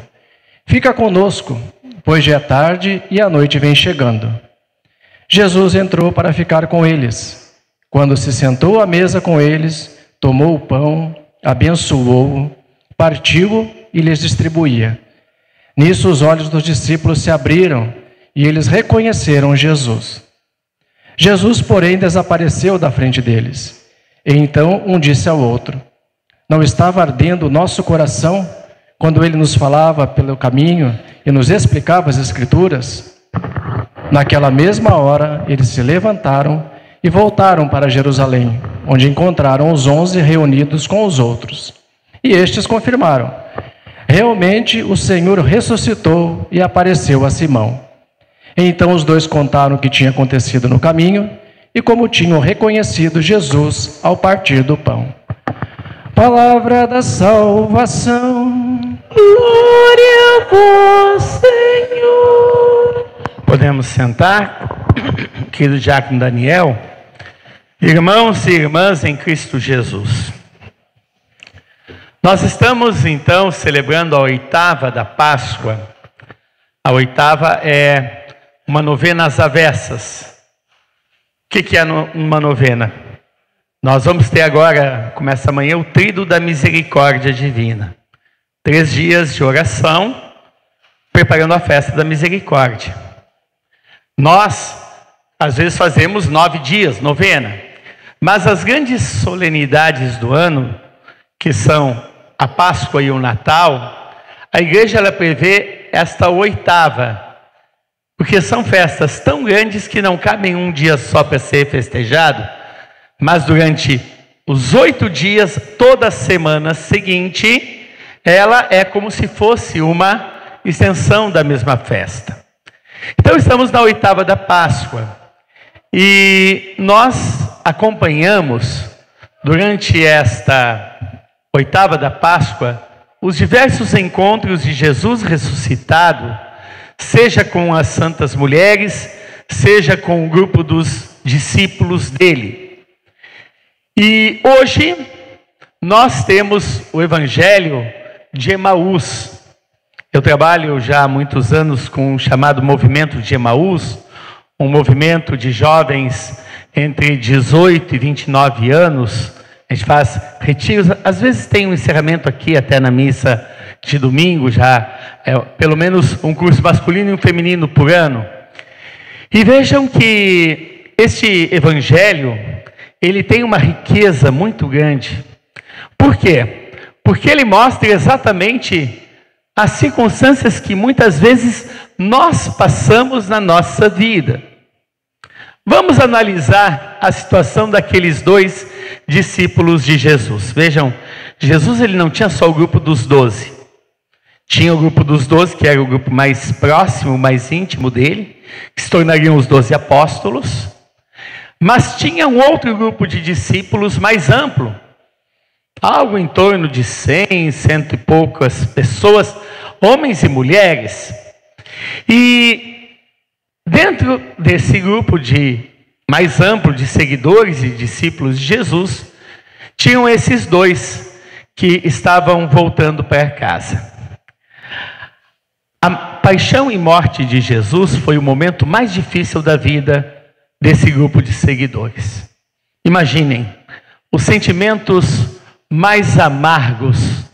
[SPEAKER 5] Fica conosco, pois já é tarde e a noite vem chegando. Jesus entrou para ficar com eles. Quando se sentou à mesa com eles, tomou o pão, abençoou-o, partiu-o e lhes distribuía. Nisso os olhos dos discípulos se abriram e eles reconheceram Jesus. Jesus, porém, desapareceu da frente deles. E então um disse ao outro: Não estava ardendo o nosso coração quando ele nos falava pelo caminho e nos explicava as Escrituras? Naquela mesma hora, eles se levantaram e voltaram para Jerusalém, onde encontraram os onze reunidos com os outros. E estes confirmaram: realmente o Senhor ressuscitou e apareceu a Simão. Então os dois contaram o que tinha acontecido no caminho e como tinham reconhecido Jesus ao partir do pão. Palavra da salvação. Glória a vós, Senhor.
[SPEAKER 4] Podemos sentar, querido Diácono Daniel. Irmãos e irmãs em Cristo Jesus. Nós estamos então celebrando a oitava da Páscoa. A oitava é uma novena às avessas. O que, é uma novena? Nós vamos ter agora, começa amanhã, o Trido da Misericórdia Divina. Três dias de oração, preparando a festa da misericórdia. Nós, às vezes, fazemos nove dias, novena. Mas as grandes solenidades do ano, que são a Páscoa e o Natal, a igreja ela prevê esta oitava, porque são festas tão grandes que não cabem um dia só para ser festejado, mas durante os oito dias, toda semana seguinte, ela é como se fosse uma extensão da mesma festa. Então estamos na oitava da Páscoa e nós acompanhamos durante esta oitava da Páscoa os diversos encontros de Jesus ressuscitado, seja com as santas mulheres, seja com o grupo dos discípulos dele. E hoje nós temos o Evangelho de Emaús. Eu trabalho já há muitos anos com o chamado movimento de Emaús, um movimento de jovens entre 18 e 29 anos. A gente faz retiros, às vezes tem um encerramento aqui até na missa de domingo, já é, pelo menos um curso masculino e um feminino por ano. E vejam que este evangelho, ele tem uma riqueza muito grande. Por quê? Porque ele mostra exatamente as circunstâncias que muitas vezes nós passamos na nossa vida. Vamos analisar a situação daqueles dois discípulos de Jesus. Vejam, Jesus ele não tinha só o grupo dos doze. Tinha o grupo dos doze, que era o grupo mais próximo, mais íntimo dele, que se tornariam os doze apóstolos. Mas tinha um outro grupo de discípulos mais amplo, algo em torno de cem, cento e poucas pessoas, homens e mulheres. E Dentro desse grupo de mais amplo de seguidores e discípulos de Jesus, tinham esses dois que estavam voltando para casa. A paixão e morte de Jesus foi o momento mais difícil da vida desse grupo de seguidores. Imaginem, os sentimentos mais amargos,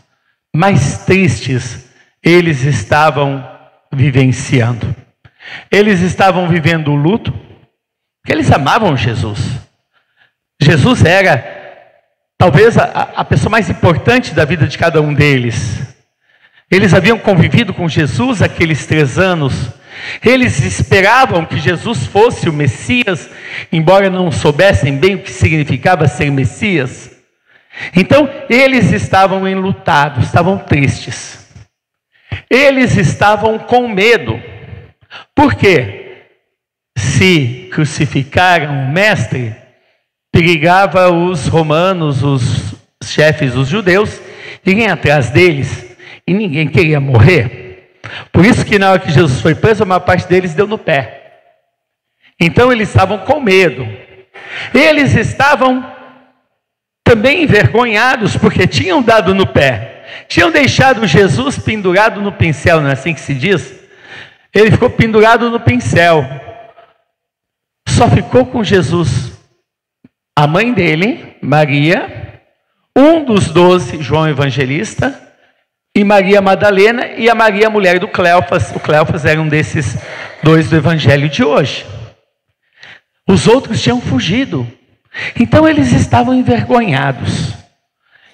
[SPEAKER 4] mais tristes, eles estavam vivenciando. Eles estavam vivendo o luto, Porque eles amavam Jesus. Jesus era talvez a, a pessoa mais importante da vida de cada um deles. Eles haviam convivido com Jesus aqueles três anos. Eles esperavam que Jesus fosse o Messias, embora não soubessem bem o que significava ser Messias. Então, eles estavam enlutados, estavam tristes. Eles estavam com medo. Por quê? Se crucificaram o Mestre, perigava os romanos, os chefes dos judeus, irem atrás deles e ninguém queria morrer. Por isso que na hora que Jesus foi preso, a maior parte deles deu no pé. Então eles estavam com medo. Eles estavam também envergonhados porque tinham dado no pé. Tinham deixado Jesus pendurado no pincel, não é assim que se diz? Ele ficou pendurado no pincel. Só ficou com Jesus a mãe dele, Maria, um dos doze, João Evangelista, e Maria Madalena e a Maria, mulher do Cleofas. O Cleofas era um desses dois do Evangelho de hoje. Os outros tinham fugido. Então eles estavam envergonhados.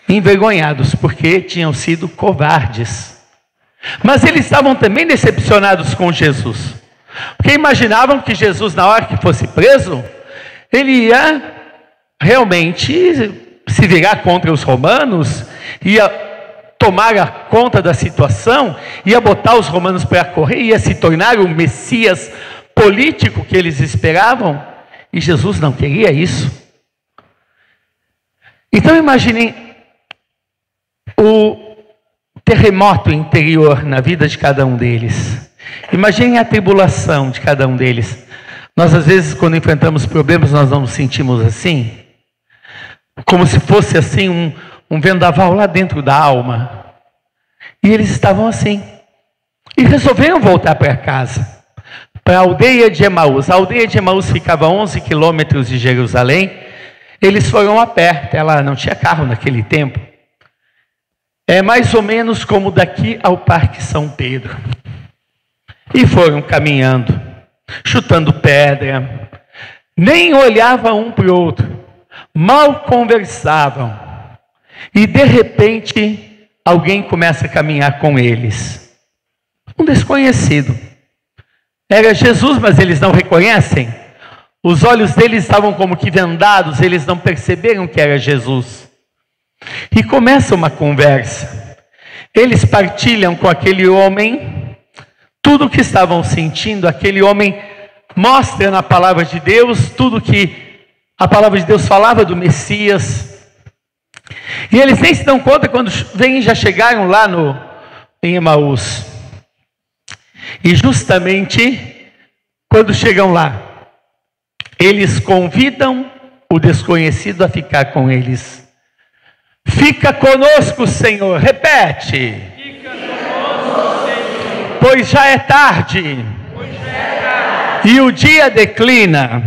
[SPEAKER 4] Envergonhados porque tinham sido covardes. Mas eles estavam também decepcionados com Jesus. Porque imaginavam que Jesus, na hora que fosse preso, ele ia realmente se virar contra os romanos, ia tomar a conta da situação, ia botar os romanos para correr, ia se tornar o Messias político que eles esperavam, e Jesus não queria isso. Então imaginem o terremoto interior na vida de cada um deles. Imaginem a tribulação de cada um deles. Nós às vezes quando enfrentamos problemas nós não nos sentimos assim como se fosse assim um, um vendaval lá dentro da alma. E eles estavam assim. E resolveram voltar para casa, para a aldeia de Emaús. A aldeia de Emaús ficava a 11 quilômetros de Jerusalém. Eles foram a pé, ela não tinha carro naquele tempo. É mais ou menos como daqui ao Parque São Pedro. E foram caminhando, chutando pedra, nem olhava um para o outro mal conversavam, e de repente alguém começa a caminhar com eles. Um desconhecido. Era Jesus, mas eles não reconhecem. Os olhos deles estavam como que vendados, eles não perceberam que era Jesus. E começa uma conversa. Eles partilham com aquele homem tudo o que estavam sentindo. Aquele homem mostra na palavra de Deus tudo que a palavra de Deus falava do Messias. E eles nem se dão conta quando vêm já chegaram lá no em Emaús. E justamente quando chegam lá, eles convidam o desconhecido a ficar com eles. Fica conosco, Senhor. Repete. Fica conosco, Senhor. Pois já é tarde. Já é tarde. E o dia declina.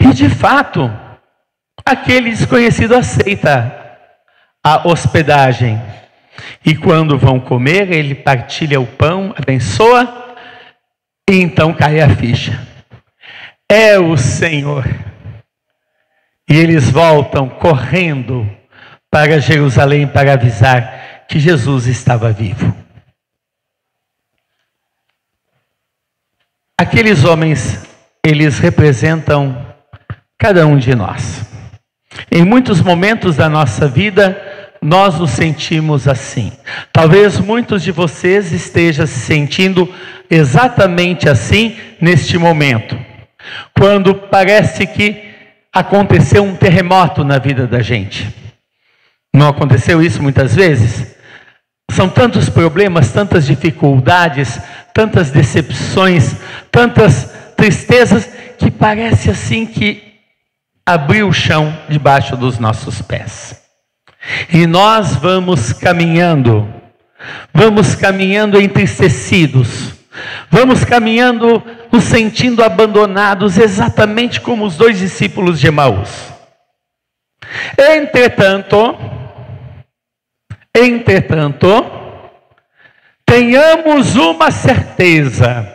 [SPEAKER 4] E de fato, aquele desconhecido aceita a hospedagem. E quando vão comer, ele partilha o pão, abençoa, e então cai a ficha. É o Senhor. E eles voltam correndo para Jerusalém para avisar que Jesus estava vivo. Aqueles homens, eles representam cada um de nós. Em muitos momentos da nossa vida, nós nos sentimos assim. Talvez muitos de vocês estejam se sentindo exatamente assim neste momento, quando parece que aconteceu um terremoto na vida da gente. Não aconteceu isso muitas vezes? São tantos problemas, tantas dificuldades, tantas decepções, tantas tristezas que parece assim que abriu o chão debaixo dos nossos pés. E nós vamos caminhando, vamos caminhando entristecidos, vamos caminhando nos sentindo abandonados, exatamente como os dois discípulos de Emaús. Entretanto, entretanto, tenhamos uma certeza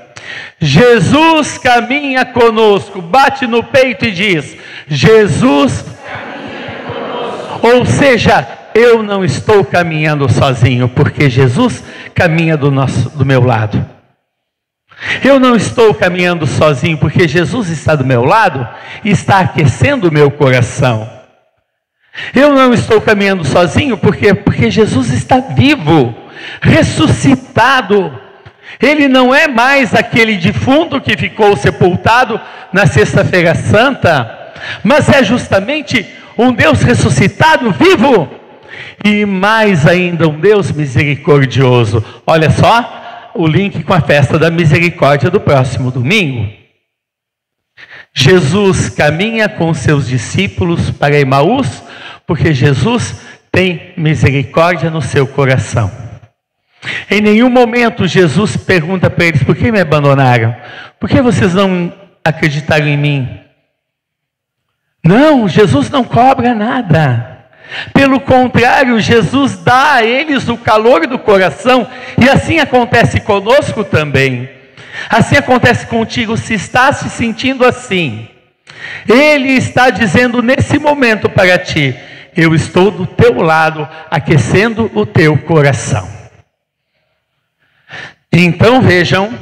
[SPEAKER 4] Jesus caminha conosco. Bate no peito e diz: Jesus caminha conosco. Ou seja, eu não estou caminhando sozinho, porque Jesus caminha do, nosso, do meu lado. Eu não estou caminhando sozinho, porque Jesus está do meu lado e está aquecendo o meu coração. Eu não estou caminhando sozinho, porque, porque Jesus está vivo, ressuscitado. Ele não é mais aquele defunto que ficou sepultado na Sexta-feira Santa, mas é justamente um Deus ressuscitado, vivo, e mais ainda um Deus misericordioso. Olha só o link com a festa da misericórdia do próximo domingo. Jesus caminha com seus discípulos para Emaús, porque Jesus tem misericórdia no seu coração. Em nenhum momento Jesus pergunta para eles: por que me abandonaram? Por que vocês não acreditaram em mim? Não, Jesus não cobra nada. Pelo contrário, Jesus dá a eles o calor do coração, e assim acontece conosco também. Assim acontece contigo, se está se sentindo assim. Ele está dizendo nesse momento para ti: Eu estou do teu lado, aquecendo o teu coração. Então vejam,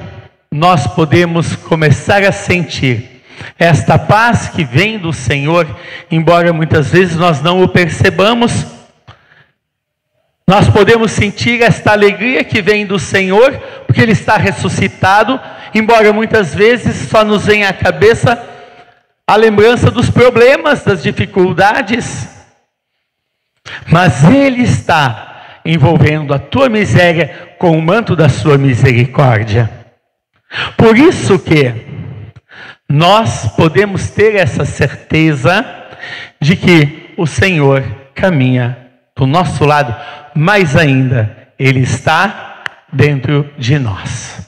[SPEAKER 4] nós podemos começar a sentir esta paz que vem do Senhor, embora muitas vezes nós não o percebamos. Nós podemos sentir esta alegria que vem do Senhor, porque Ele está ressuscitado, embora muitas vezes só nos venha à cabeça a lembrança dos problemas, das dificuldades, mas Ele está envolvendo a tua miséria com o manto da sua misericórdia. Por isso que nós podemos ter essa certeza de que o Senhor caminha do nosso lado, mais ainda, Ele está dentro de nós.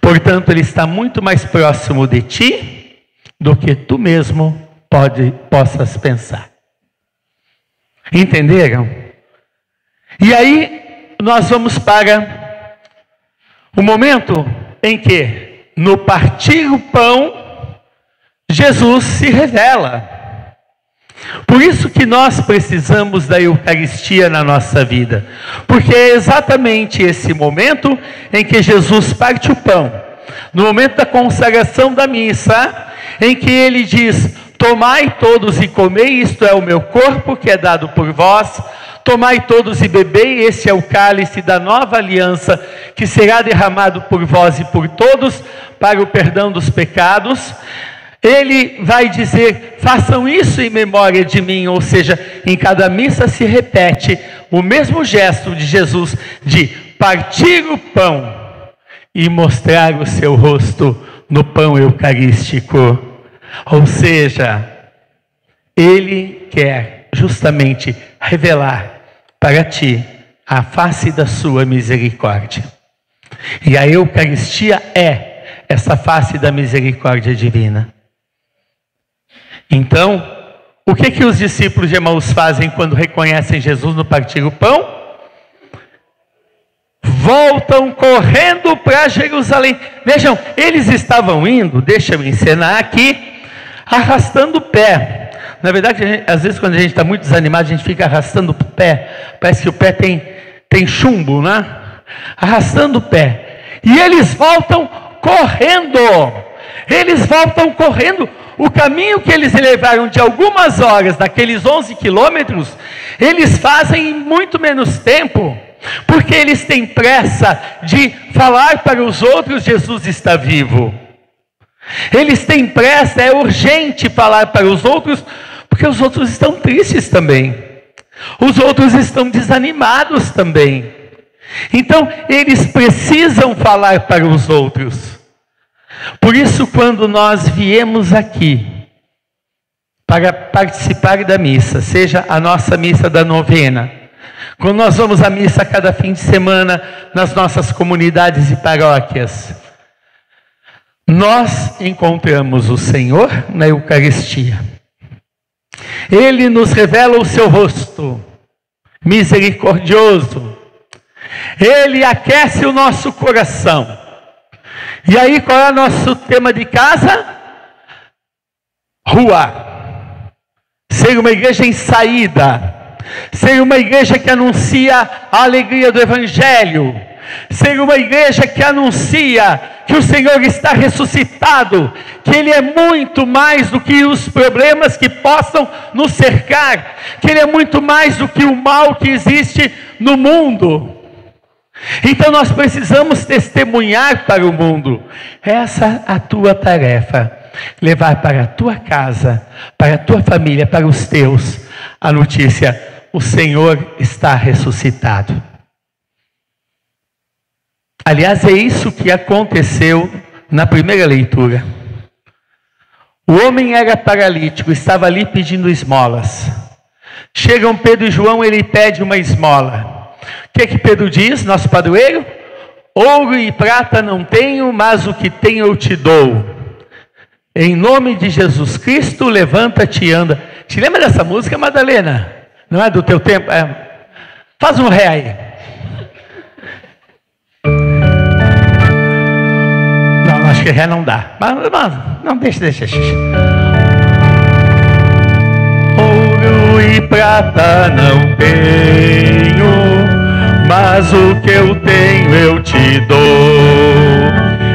[SPEAKER 4] Portanto, Ele está muito mais próximo de ti do que tu mesmo pode, possas pensar. Entenderam? E aí nós vamos para o momento em que, no partir o pão, Jesus se revela. Por isso que nós precisamos da Eucaristia na nossa vida, porque é exatamente esse momento em que Jesus parte o pão, no momento da consagração da missa, em que ele diz: Tomai todos e comei, isto é o meu corpo que é dado por vós Tomai todos e bebei, esse é o cálice da nova aliança, que será derramado por vós e por todos, para o perdão dos pecados. Ele vai dizer: façam isso em memória de mim, ou seja, em cada missa se repete o mesmo gesto de Jesus de partir o pão e mostrar o seu rosto no pão eucarístico. Ou seja, ele quer justamente revelar para ti a face da sua misericórdia. E a Eucaristia é essa face da misericórdia divina. Então, o que que os discípulos de Emaús fazem quando reconhecem Jesus no partir o pão? Voltam correndo para Jerusalém. Vejam, eles estavam indo, deixa eu encenar aqui, arrastando o pé. Na verdade, gente, às vezes quando a gente está muito desanimado, a gente fica arrastando o pé. Parece que o pé tem, tem chumbo, né? Arrastando o pé. E eles voltam correndo. Eles voltam correndo. O caminho que eles levaram de algumas horas, daqueles 11 quilômetros, eles fazem em muito menos tempo. Porque eles têm pressa de falar para os outros: Jesus está vivo. Eles têm pressa, é urgente falar para os outros, porque os outros estão tristes também. Os outros estão desanimados também. Então, eles precisam falar para os outros. Por isso, quando nós viemos aqui para participar da missa, seja a nossa missa da novena, quando nós vamos à missa cada fim de semana nas nossas comunidades e paróquias, nós encontramos o Senhor na Eucaristia. Ele nos revela o seu rosto misericordioso. Ele aquece o nosso coração. E aí, qual é o nosso tema de casa? Rua. Ser uma igreja em saída. Ser uma igreja que anuncia a alegria do Evangelho. Ser uma igreja que anuncia que o Senhor está ressuscitado, que Ele é muito mais do que os problemas que possam nos cercar, que Ele é muito mais do que o mal que existe no mundo. Então nós precisamos testemunhar para o mundo. Essa é a tua tarefa. Levar para a tua casa, para a tua família, para os teus, a notícia: o Senhor está ressuscitado. Aliás, é isso que aconteceu na primeira leitura. O homem era paralítico, estava ali pedindo esmolas. Chegam Pedro e João, ele pede uma esmola. O que, é que Pedro diz, nosso padroeiro? Ouro e prata não tenho, mas o que tenho eu te dou. Em nome de Jesus Cristo, levanta-te e anda. Te lembra dessa música, Madalena? Não é do teu tempo? É. Faz um ré aí. Que ré não dá. Mas, mas não, deixa, deixa, deixa. Ouro e prata não tenho mas o que eu tenho eu te dou.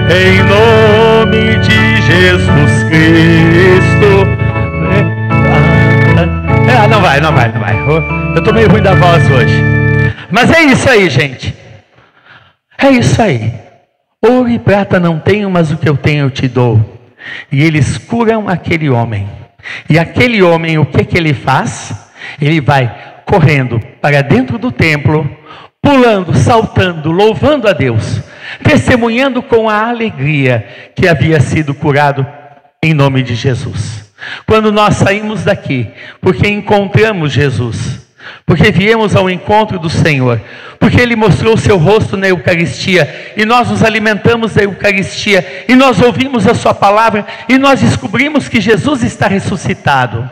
[SPEAKER 4] Em nome de Jesus Cristo. Ah, não vai, não vai, não vai. Eu estou meio ruim da voz hoje. Mas é isso aí, gente. É isso aí. Ouro e prata não tenho, mas o que eu tenho eu te dou. E eles curam aquele homem. E aquele homem, o que, que ele faz? Ele vai correndo para dentro do templo, pulando, saltando, louvando a Deus, testemunhando com a alegria que havia sido curado em nome de Jesus. Quando nós saímos daqui, porque encontramos Jesus, porque viemos ao encontro do Senhor, porque Ele mostrou o seu rosto na Eucaristia, e nós nos alimentamos da Eucaristia, e nós ouvimos a Sua palavra, e nós descobrimos que Jesus está ressuscitado.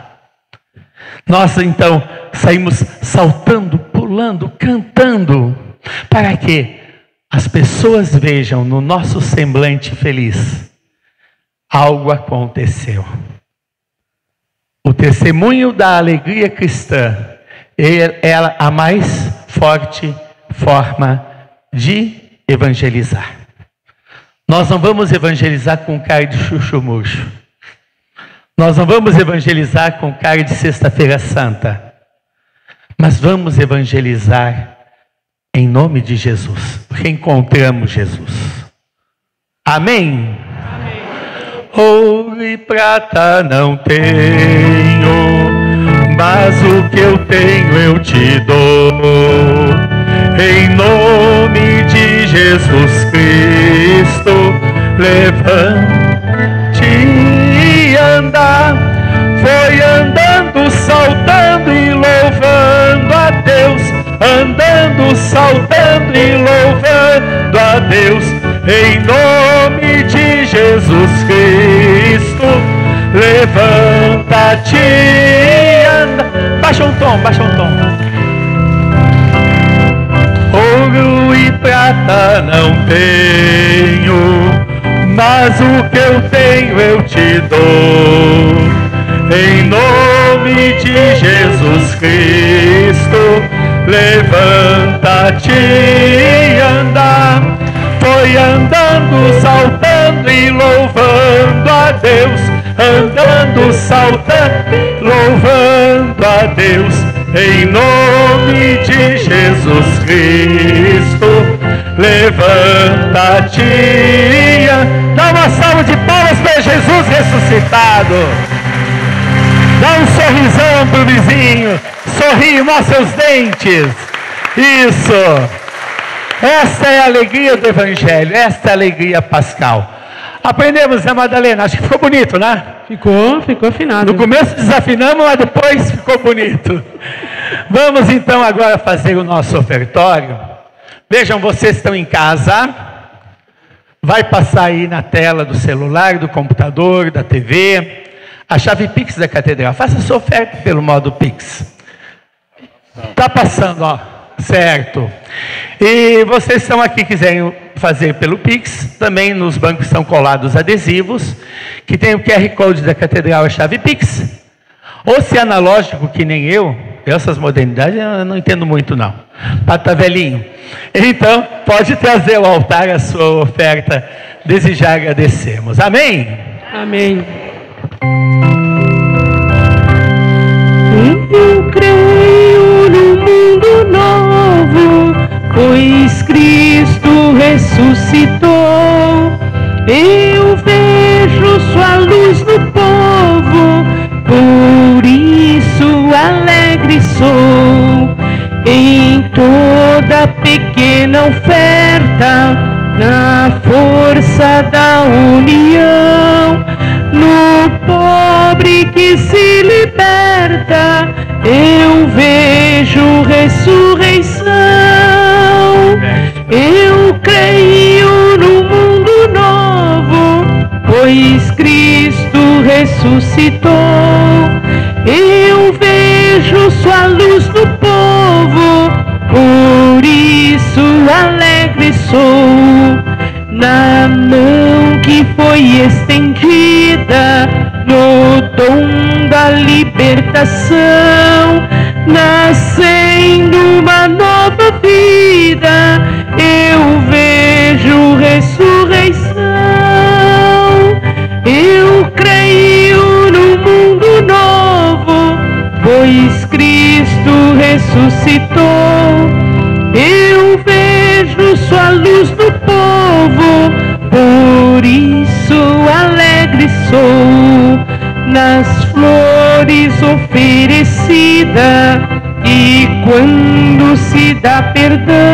[SPEAKER 4] Nós então saímos saltando, pulando, cantando, para que as pessoas vejam no nosso semblante feliz. Algo aconteceu. O testemunho da alegria cristã é a mais forte forma de evangelizar. Nós não vamos evangelizar com cara de chuchu murcho. Nós não vamos evangelizar com cara de Sexta-feira Santa, mas vamos evangelizar em nome de Jesus, porque encontramos Jesus. Amém? Amém. Ouro e prata não tenho, mas o que eu tenho eu te dou. Em nome de Jesus Cristo, levante andar, foi andando, saltando e louvando a Deus, andando, saltando e louvando a Deus, em nome de Jesus Cristo, levanta-te e anda. Baixa um tom, baixa um tom. Ouro e prata não tenho mas o que eu tenho eu te dou. Em nome de Jesus Cristo, levanta-te e anda. Foi andando, saltando e louvando a Deus, andando, saltando, louvando a Deus, em nome de Jesus Cristo levanta-te. Dá uma salva de palmas para Jesus ressuscitado. Dá um sorrisão para o vizinho. Sorri, mostra os dentes. Isso. Esta é a alegria do Evangelho. Esta é a alegria pascal. Aprendemos, né, Madalena? Acho que ficou bonito, né?
[SPEAKER 3] Ficou, ficou afinado.
[SPEAKER 4] No começo desafinamos, mas depois ficou bonito. Vamos então agora fazer o nosso ofertório. Vejam, vocês estão em casa, vai passar aí na tela do celular, do computador, da TV, a chave Pix da catedral. Faça sua oferta pelo modo Pix. Está passando, ó. Certo. E vocês estão aqui, quiserem fazer pelo Pix, também nos bancos estão colados adesivos, que tem o QR Code da Catedral, a chave Pix. Ou se é analógico, que nem eu, essas modernidades eu não entendo muito não. Pata velhinho. Então, pode trazer ao altar a sua oferta, desejar agradecemos. Amém?
[SPEAKER 3] Amém. Eu creio no mundo pois Cristo ressuscitou. Eu vejo sua luz no povo, por isso alegre sou. Em toda pequena oferta, na força da união, no pobre que se liberta, eu vejo ressurreição. Pois Cristo ressuscitou. Eu vejo sua luz no povo, por isso alegre sou. Na mão que foi estendida no dom da libertação, nascendo uma dá perdão,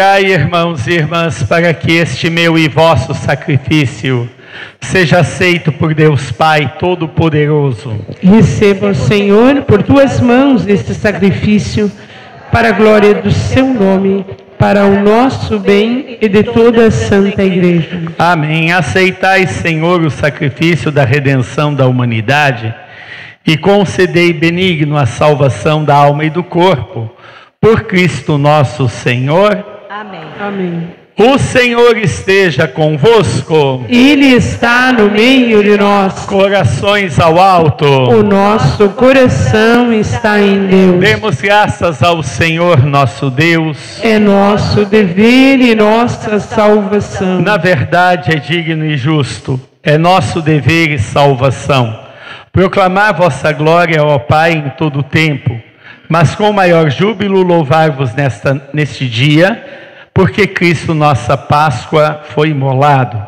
[SPEAKER 4] Orai, irmãos e irmãs, para que este meu e vosso sacrifício seja aceito por Deus Pai Todo-Poderoso.
[SPEAKER 3] Receba, Senhor, por tuas mãos este sacrifício, para a glória do seu nome, para o nosso bem e de toda a Santa Igreja.
[SPEAKER 4] Amém. Aceitai, Senhor, o sacrifício da redenção da humanidade e concedei benigno a salvação da alma e do corpo. Por Cristo nosso Senhor.
[SPEAKER 2] Amém.
[SPEAKER 4] O Senhor esteja convosco.
[SPEAKER 3] Ele está no meio de nós.
[SPEAKER 4] Corações ao alto.
[SPEAKER 3] O nosso coração está em Deus.
[SPEAKER 4] Demos graças ao Senhor nosso Deus.
[SPEAKER 3] É nosso dever e nossa salvação.
[SPEAKER 4] Na verdade, é digno e justo, é nosso dever e salvação. Proclamar vossa glória, ó Pai, em todo o tempo, mas com maior júbilo louvar-vos neste dia, porque Cristo, nossa Páscoa, foi imolado.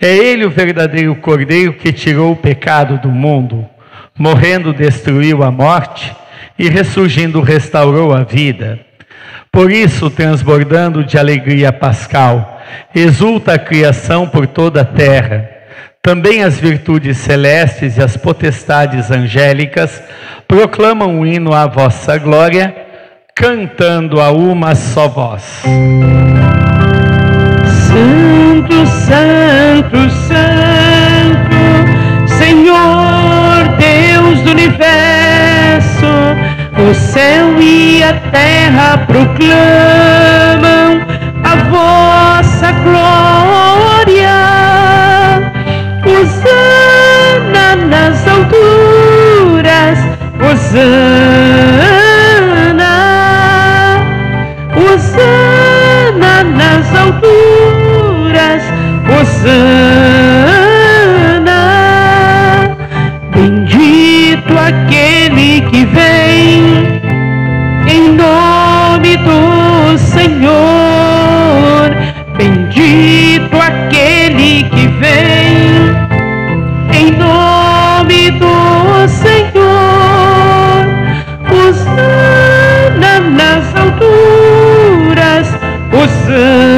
[SPEAKER 4] É Ele o verdadeiro Cordeiro que tirou o pecado do mundo, morrendo destruiu a morte e ressurgindo restaurou a vida. Por isso, transbordando de alegria pascal, exulta a criação por toda a terra. Também as virtudes celestes e as potestades angélicas proclamam o hino à vossa glória, cantando a uma só voz.
[SPEAKER 3] Santo, Santo, Santo, Senhor do universo, o céu e a terra proclamam a vossa glória. Hosana nas alturas, Hosana, Hosana. aquele que vem em nome do Senhor. Bendito aquele que vem em nome do Senhor. Osana nas alturas, Osana.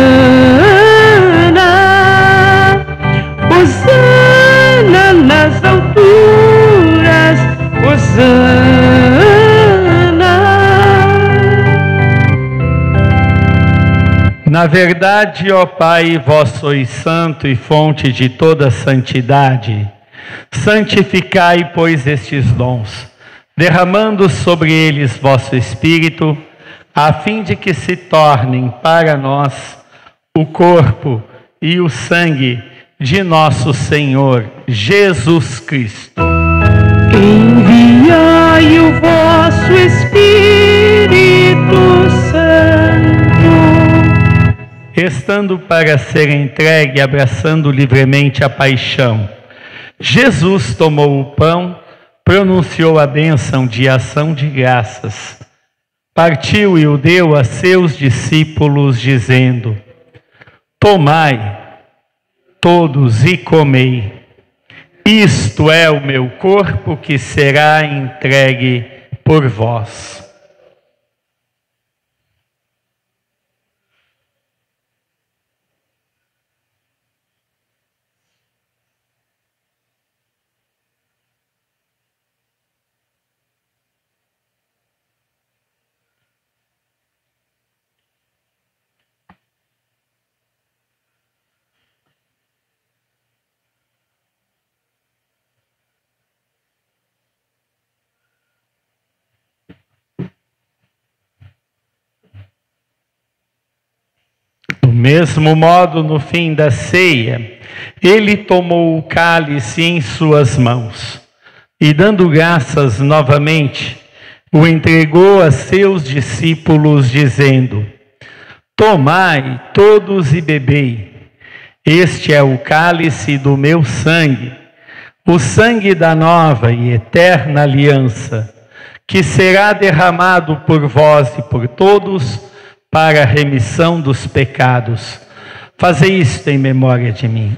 [SPEAKER 4] Na verdade, ó Pai, vós sois santo e fonte de toda santidade. Santificai, pois, estes dons, derramando sobre eles vosso Espírito, a fim de que se tornem para nós o corpo e o sangue de nosso Senhor Jesus Cristo.
[SPEAKER 3] Enviai o vosso Espírito
[SPEAKER 4] estando para ser entregue, abraçando livremente a paixão. Jesus tomou o pão, pronunciou a bênção de ação de graças, partiu e o deu a seus discípulos, dizendo: Tomai todos e comei. Isto é o meu corpo que será entregue por vós. Mesmo modo, no fim da ceia, ele tomou o cálice em suas mãos e, dando graças novamente, o entregou a seus discípulos, dizendo: Tomai todos e bebei, este é o cálice do meu sangue, o sangue da nova e eterna aliança, que será derramado por vós e por todos para a remissão dos pecados. Fazei isto em memória de mim.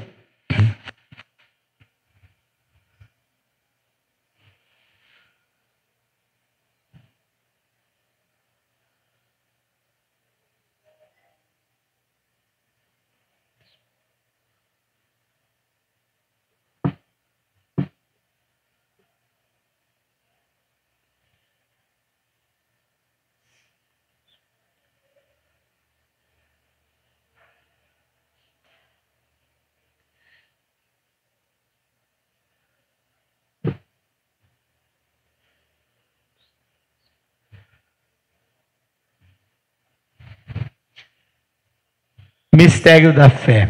[SPEAKER 4] Mistério da fé.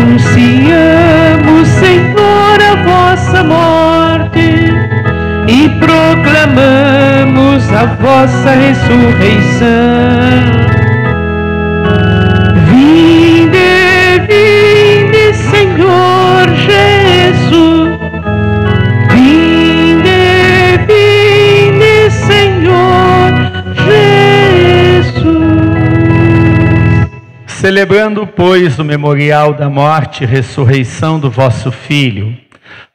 [SPEAKER 3] Anunciamos, Senhor, a vossa morte e proclamamos a vossa ressurreição.
[SPEAKER 4] Celebrando, pois, o memorial da morte e ressurreição do vosso Filho,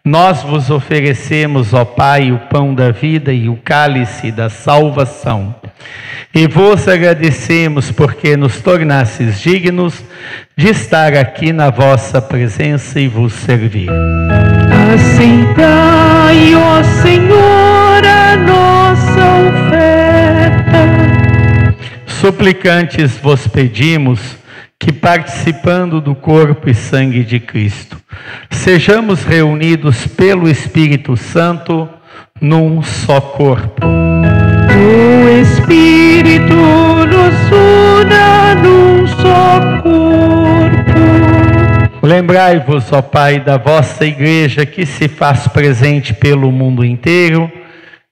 [SPEAKER 4] nós vos oferecemos, ó Pai, o pão da vida e o cálice da salvação. E vos agradecemos porque nos tornastes dignos de estar aqui na vossa presença e vos servir.
[SPEAKER 3] Aceitai, ó Senhor, a nossa oferta.
[SPEAKER 4] Suplicantes vos pedimos que participando do corpo e sangue de Cristo, sejamos reunidos pelo Espírito Santo num só corpo.
[SPEAKER 3] O Espírito nos una num só corpo.
[SPEAKER 4] Lembrai-vos, ó Pai, da vossa igreja que se faz presente pelo mundo inteiro,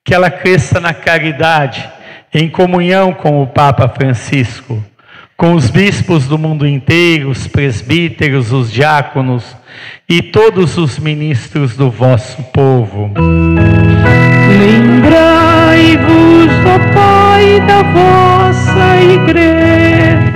[SPEAKER 4] que ela cresça na caridade, em comunhão com o Papa Francisco, com os bispos do mundo inteiro, os presbíteros, os diáconos e todos os ministros do vosso povo.
[SPEAKER 3] Lembrai-vos, ó Pai, da vossa igreja.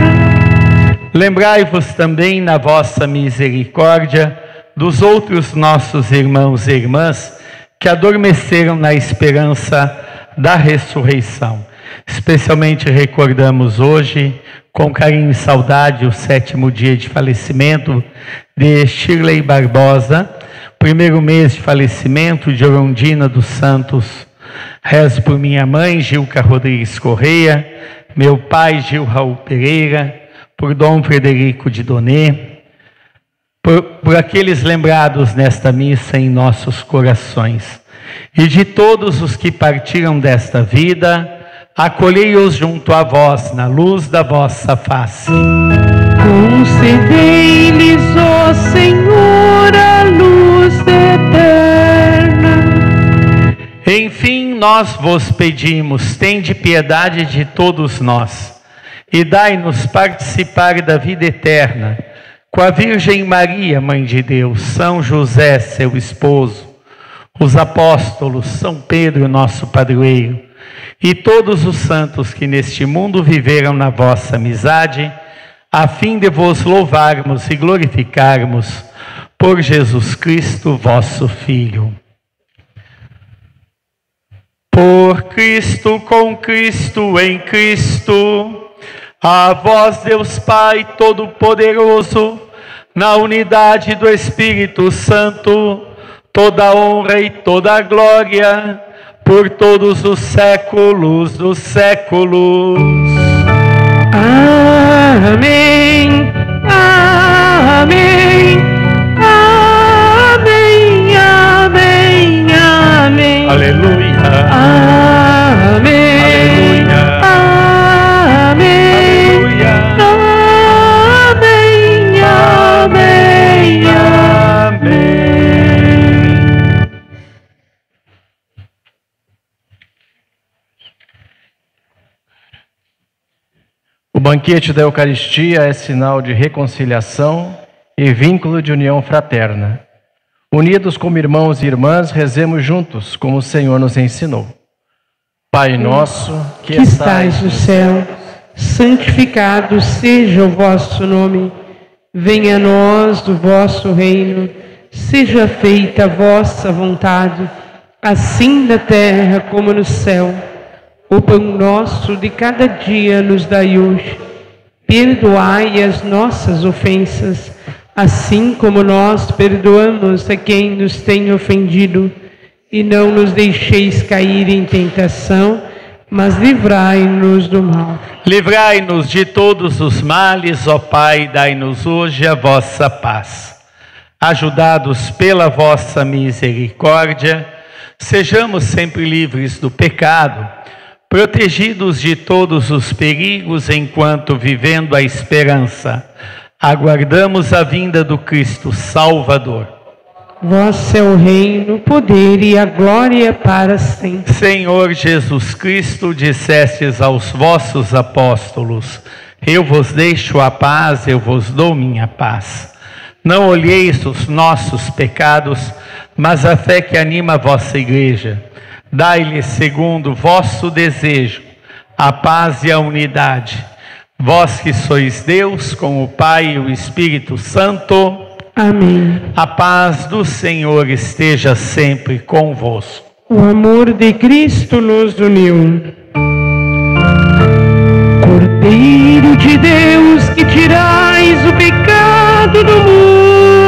[SPEAKER 4] Lembrai-vos também na vossa misericórdia dos outros nossos irmãos e irmãs que adormeceram na esperança da ressurreição. Especialmente recordamos hoje, com carinho e saudade, o sétimo dia de falecimento de Shirley Barbosa, primeiro mês de falecimento de Orondina dos Santos. Rezo por minha mãe, Gilca Rodrigues Correia, meu pai, Gil Raul Pereira, por Dom Frederico de Donê, por, por aqueles lembrados nesta missa em nossos corações. E de todos os que partiram desta vida, acolhei-os junto a vós, na luz da vossa face.
[SPEAKER 3] Concedei-lhes, ó Senhor, a luz eterna.
[SPEAKER 4] Enfim, nós vos pedimos, tende piedade de todos nós, e dai-nos participar da vida eterna, com a Virgem Maria, Mãe de Deus, São José, seu esposo, os apóstolos, São Pedro, nosso padroeiro, e todos os santos que neste mundo viveram na vossa amizade, a fim de vos louvarmos e glorificarmos por Jesus Cristo, vosso Filho. Por Cristo, com Cristo, em Cristo, a vós, Deus Pai Todo-Poderoso, na unidade do Espírito Santo, toda honra e toda glória, por todos os séculos dos séculos.
[SPEAKER 3] Amém. Amém. Amém. Amém. Amém.
[SPEAKER 4] Aleluia.
[SPEAKER 3] Amém.
[SPEAKER 5] Banquete da Eucaristia é sinal de reconciliação e vínculo de união fraterna. Unidos como irmãos e irmãs, rezemos juntos, como o Senhor nos ensinou. Pai nosso, que,
[SPEAKER 3] que estais no céu, santificado seja o vosso nome. Venha a nós o vosso reino. Seja feita a vossa vontade, assim na terra como no céu. O pão nosso de cada dia nos dai hoje. Perdoai as nossas ofensas, assim como nós perdoamos a quem nos tem ofendido. E não nos deixeis cair em tentação, mas livrai-nos do mal.
[SPEAKER 4] Livrai-nos de todos os males, ó Pai, dai-nos hoje a vossa paz. Ajudados pela vossa misericórdia, sejamos sempre livres do pecado, protegidos de todos os perigos, enquanto vivendo a esperança, aguardamos a vinda do Cristo Salvador.
[SPEAKER 3] Vosso é o reino, o poder e a glória para sempre.
[SPEAKER 4] Senhor Jesus Cristo, dissestes aos vossos apóstolos: Eu vos deixo a paz, eu vos dou minha paz. Não olheis os nossos pecados, mas a fé que anima a vossa igreja. Dai-lhe, segundo vosso desejo, a paz e a unidade. Vós que sois Deus, com o Pai e o Espírito Santo,
[SPEAKER 3] Amém.
[SPEAKER 4] a paz do Senhor esteja sempre convosco.
[SPEAKER 3] O amor de Cristo nos uniu. Cordeiro de Deus, que tirais o pecado do mundo,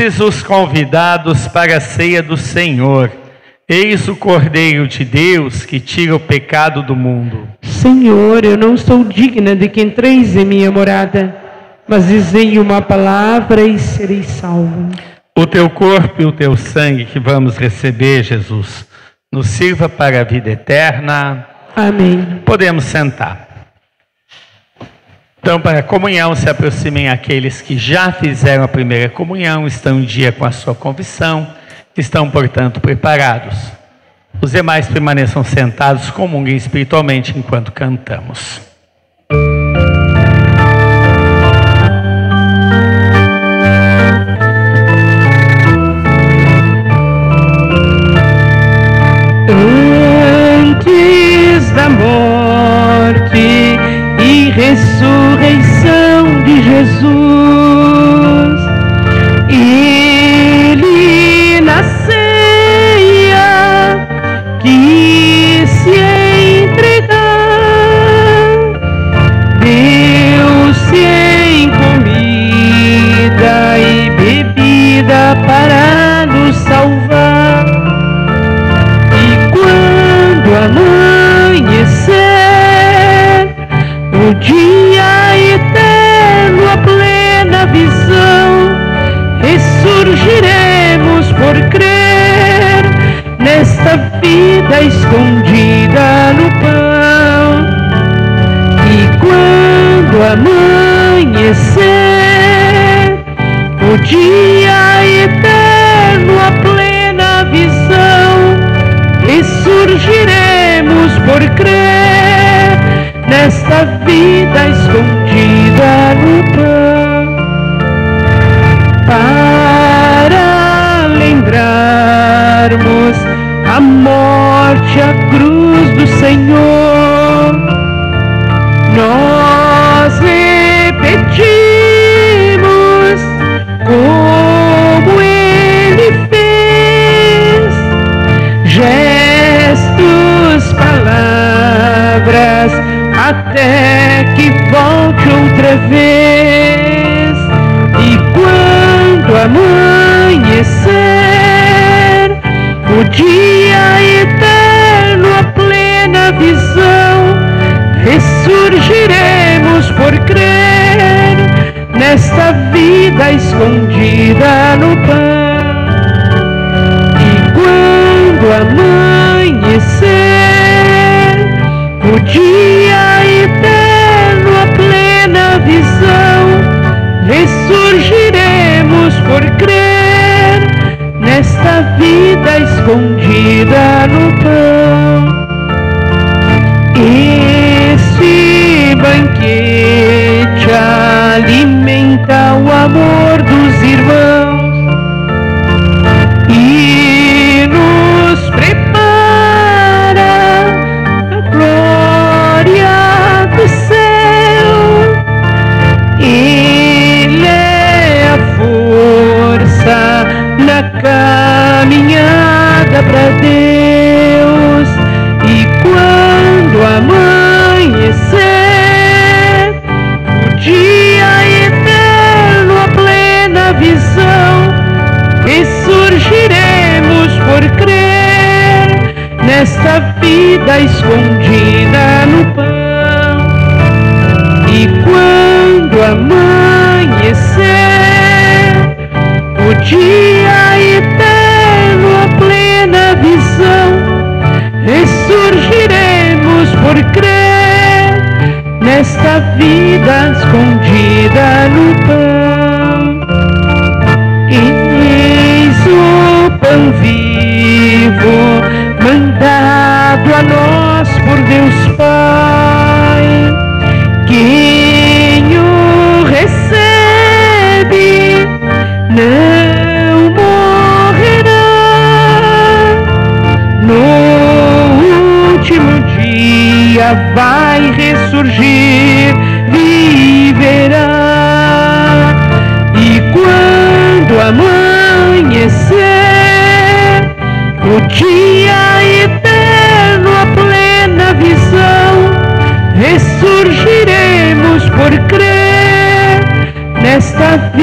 [SPEAKER 4] Felizes os convidados para a ceia do Senhor. Eis o Cordeiro de Deus que tira o pecado do mundo.
[SPEAKER 3] Senhor, eu não sou digna de que entreis em minha morada, mas dizei uma palavra e serei salvo.
[SPEAKER 4] O teu corpo e o teu sangue que vamos receber, Jesus, nos sirva para a vida eterna.
[SPEAKER 3] Amém.
[SPEAKER 4] Podemos sentar. Então, para a comunhão, se aproximem aqueles que já fizeram a primeira comunhão, estão em dia com a sua confissão, estão, portanto, preparados. Os demais permaneçam sentados, comunguem espiritualmente enquanto cantamos.
[SPEAKER 3] Antes da morte ressurreição de Jesus, ele na ceia quis se entregar, deu-se em comida e bebida para nos salvar. Dia eterno, a plena visão, ressurgiremos por crer nesta vida escondida no pão. E quando amanhecer, o dia eterno, a plena visão, ressurgiremos por crer nesta vida escondida no pão. Para lembrarmos a morte, a cruz do Senhor,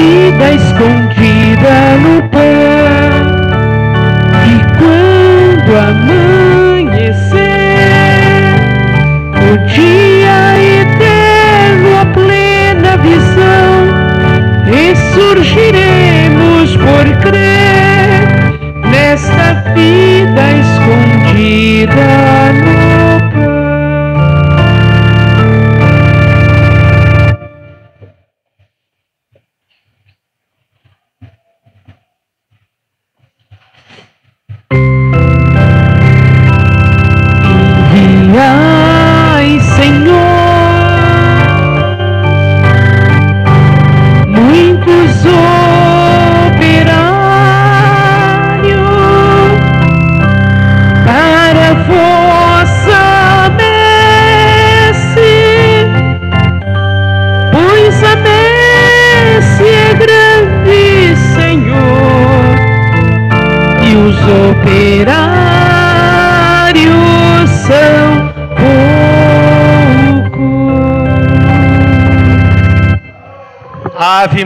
[SPEAKER 3] vida escondida no pão.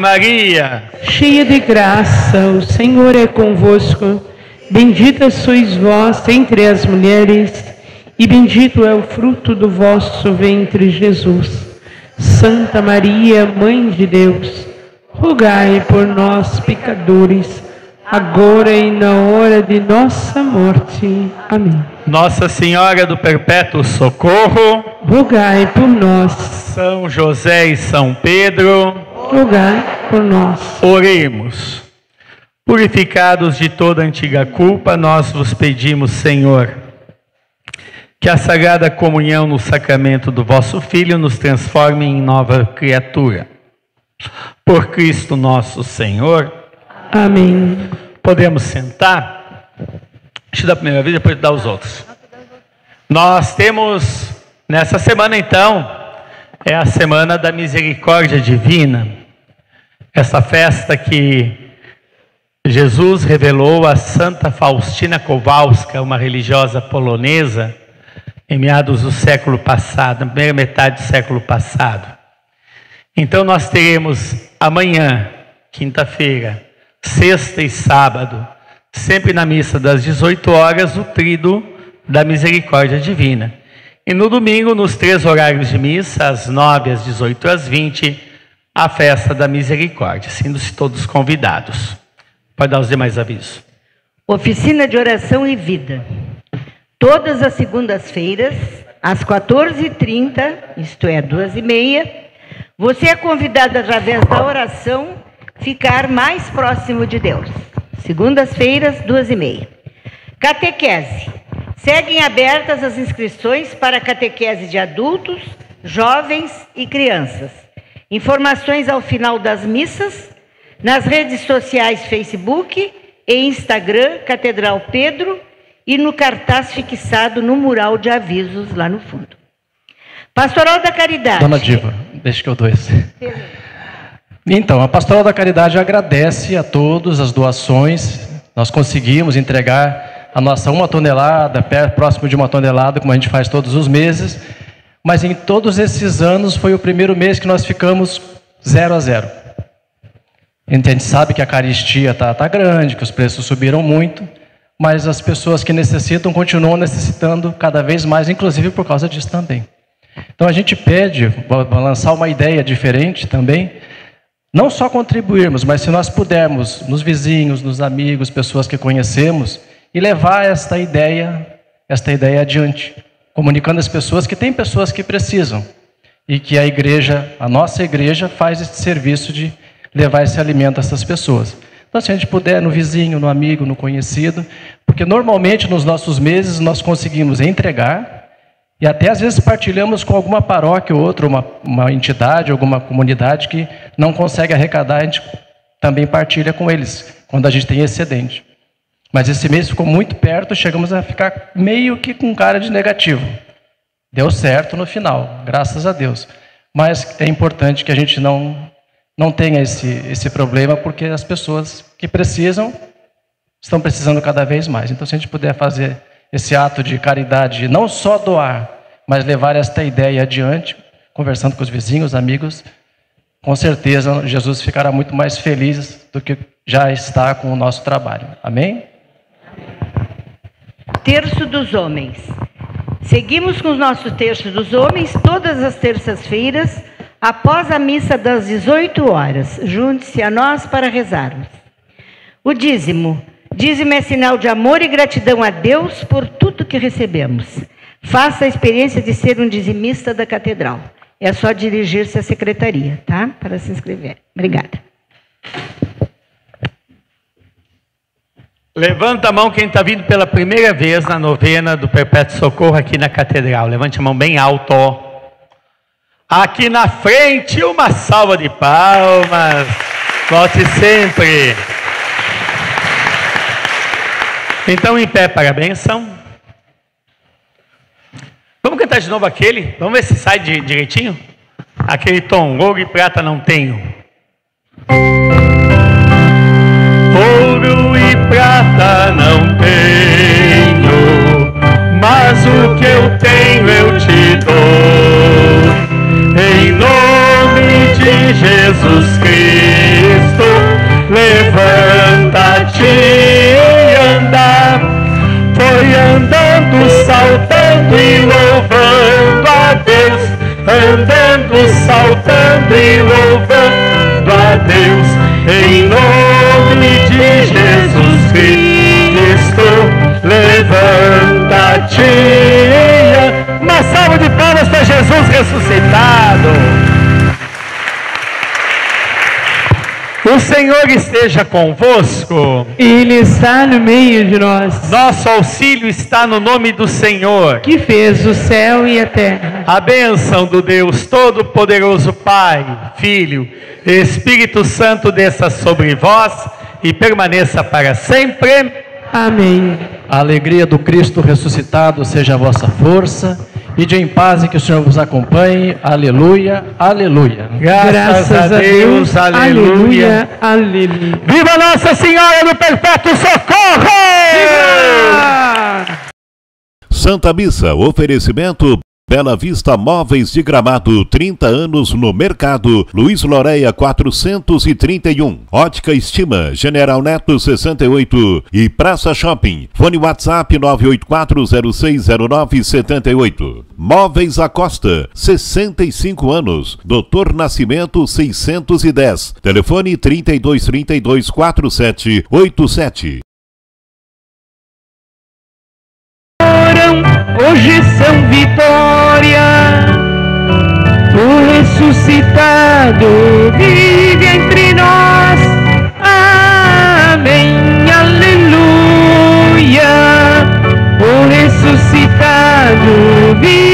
[SPEAKER 4] Maria,
[SPEAKER 3] Cheia de graça, o Senhor é convosco. Bendita sois vós entre as mulheres, e bendito é o fruto do vosso ventre, Jesus. Santa Maria, Mãe de Deus, rogai por nós, pecadores, agora e na hora de nossa morte. Amém.
[SPEAKER 4] Nossa Senhora do Perpétuo Socorro,
[SPEAKER 3] Rogai por nós,
[SPEAKER 4] São José e São Pedro,
[SPEAKER 3] rogai por nós.
[SPEAKER 4] oremos. Purificados de toda antiga culpa, nós vos pedimos, Senhor, que a sagrada comunhão no sacramento do vosso Filho nos transforme em nova criatura. Por Cristo nosso Senhor.
[SPEAKER 3] Amém.
[SPEAKER 4] Podemos sentar? Deixa eu dar a primeira vez, depois dar os outros. Nós temos, nessa semana então, é a semana da misericórdia divina. Essa festa que Jesus revelou a Santa Faustina Kowalska, uma religiosa polonesa, em meados do século passado, na primeira metade do século passado. Então nós teremos amanhã, quinta-feira, sexta e sábado, sempre na missa das 18 horas, o trido da misericórdia divina. E no domingo, nos três horários de missa, às 9, às 18 às 20, a festa da misericórdia, sendo-se todos convidados. Pode dar os demais avisos.
[SPEAKER 2] Oficina de oração e vida. Todas as segundas-feiras, às 14h30, isto é, 2h30, você é convidado através da oração ficar mais próximo de Deus. Segundas-feiras, 2h30. Catequese. Seguem abertas as inscrições para catequese de adultos, jovens e crianças. Informações ao final das missas, nas redes sociais Facebook e Instagram Catedral Pedro e no cartaz fixado no mural de avisos lá no fundo. Pastoral da Caridade.
[SPEAKER 5] Dona Diva, deixa que eu dou esse. Então, a Pastoral da Caridade agradece a todos as doações. Nós conseguimos entregar a nossa uma tonelada, próximo de uma tonelada, como a gente faz todos os meses. Mas em todos esses anos foi o primeiro mês que nós ficamos zero a zero. A gente sabe que a caristia está tá grande, que os preços subiram muito, mas as pessoas que necessitam continuam necessitando cada vez mais, inclusive por causa disso também. Então a gente pede, lançar uma ideia diferente também, não só contribuirmos, mas se nós pudermos, nos vizinhos, nos amigos, pessoas que conhecemos, e levar esta ideia, esta ideia adiante, comunicando às pessoas que tem pessoas que precisam e que a igreja, a nossa igreja, faz esse serviço de levar esse alimento a essas pessoas. Então, se a gente puder, no vizinho, no amigo, no conhecido, porque normalmente nos nossos meses nós conseguimos entregar e até às vezes partilhamos com alguma paróquia ou outra, uma, uma entidade, alguma comunidade que não consegue arrecadar, a gente também partilha com eles, quando a gente tem excedente. Mas esse mês ficou muito perto, chegamos a ficar meio que com cara de negativo. Deu certo no final, graças a Deus. Mas é importante que a gente não, não tenha esse, esse problema, porque as pessoas que precisam estão precisando cada vez mais. Então, se a gente puder fazer esse ato de caridade, não só doar, mas levar esta ideia adiante, conversando com os vizinhos, amigos, com certeza Jesus ficará muito mais feliz do que já está com o nosso trabalho. Amém?
[SPEAKER 2] Terço dos homens. Seguimos com o nosso terço dos homens todas as terças-feiras, após a missa das 18 horas. Junte-se a nós para rezarmos. O dízimo. Dízimo é sinal de amor e gratidão a Deus por tudo que recebemos. Faça a experiência de ser um dizimista da catedral. É só dirigir-se à secretaria, tá? Para se inscrever. Obrigada.
[SPEAKER 4] Levanta a mão quem está vindo pela primeira vez na novena do Perpétuo Socorro aqui na Catedral. Levante a mão bem alto. Aqui na frente, uma salva de palmas. Volte sempre. Então, em pé para a benção. Vamos cantar de novo aquele? Vamos ver se sai de, direitinho? Aquele tom, ouro e prata não tenho. Ouro prata não tenho, mas o que eu tenho eu te dou. Em nome de Jesus Cristo, levanta-te e anda. Foi andando, saltando e louvando a Deus, andando, saltando e louvando a Deus, em nome de Jesus Cristo, levanta-te. Uma salva de palmas para Jesus ressuscitado. O Senhor esteja convosco.
[SPEAKER 3] Ele está no meio de nós.
[SPEAKER 4] Nosso auxílio está no nome do Senhor.
[SPEAKER 3] Que fez o céu e a terra.
[SPEAKER 4] A bênção do Deus Todo-Poderoso, Pai, Filho, Espírito Santo desça sobre vós e permaneça para sempre.
[SPEAKER 3] Amém.
[SPEAKER 5] A alegria do Cristo ressuscitado seja a vossa força. Ide em paz e que o Senhor vos acompanhe. Aleluia, aleluia.
[SPEAKER 4] Graças, Graças a Deus, aleluia, aleluia. Viva Nossa Senhora do Perpétuo Socorro! Viva!
[SPEAKER 1] Santa Missa, oferecimento Bela Vista Móveis de Gramado, 30 anos no mercado. Luiz Loreia 431. Ótica Estima, General Neto 68 e Praça Shopping. Fone WhatsApp 984060978. Móveis Acosta, 65 anos. Doutor Nascimento 610. Telefone 3232 4787.
[SPEAKER 3] hoje são glória, o ressuscitado vive entre nós. Amém, aleluia, o ressuscitado vive.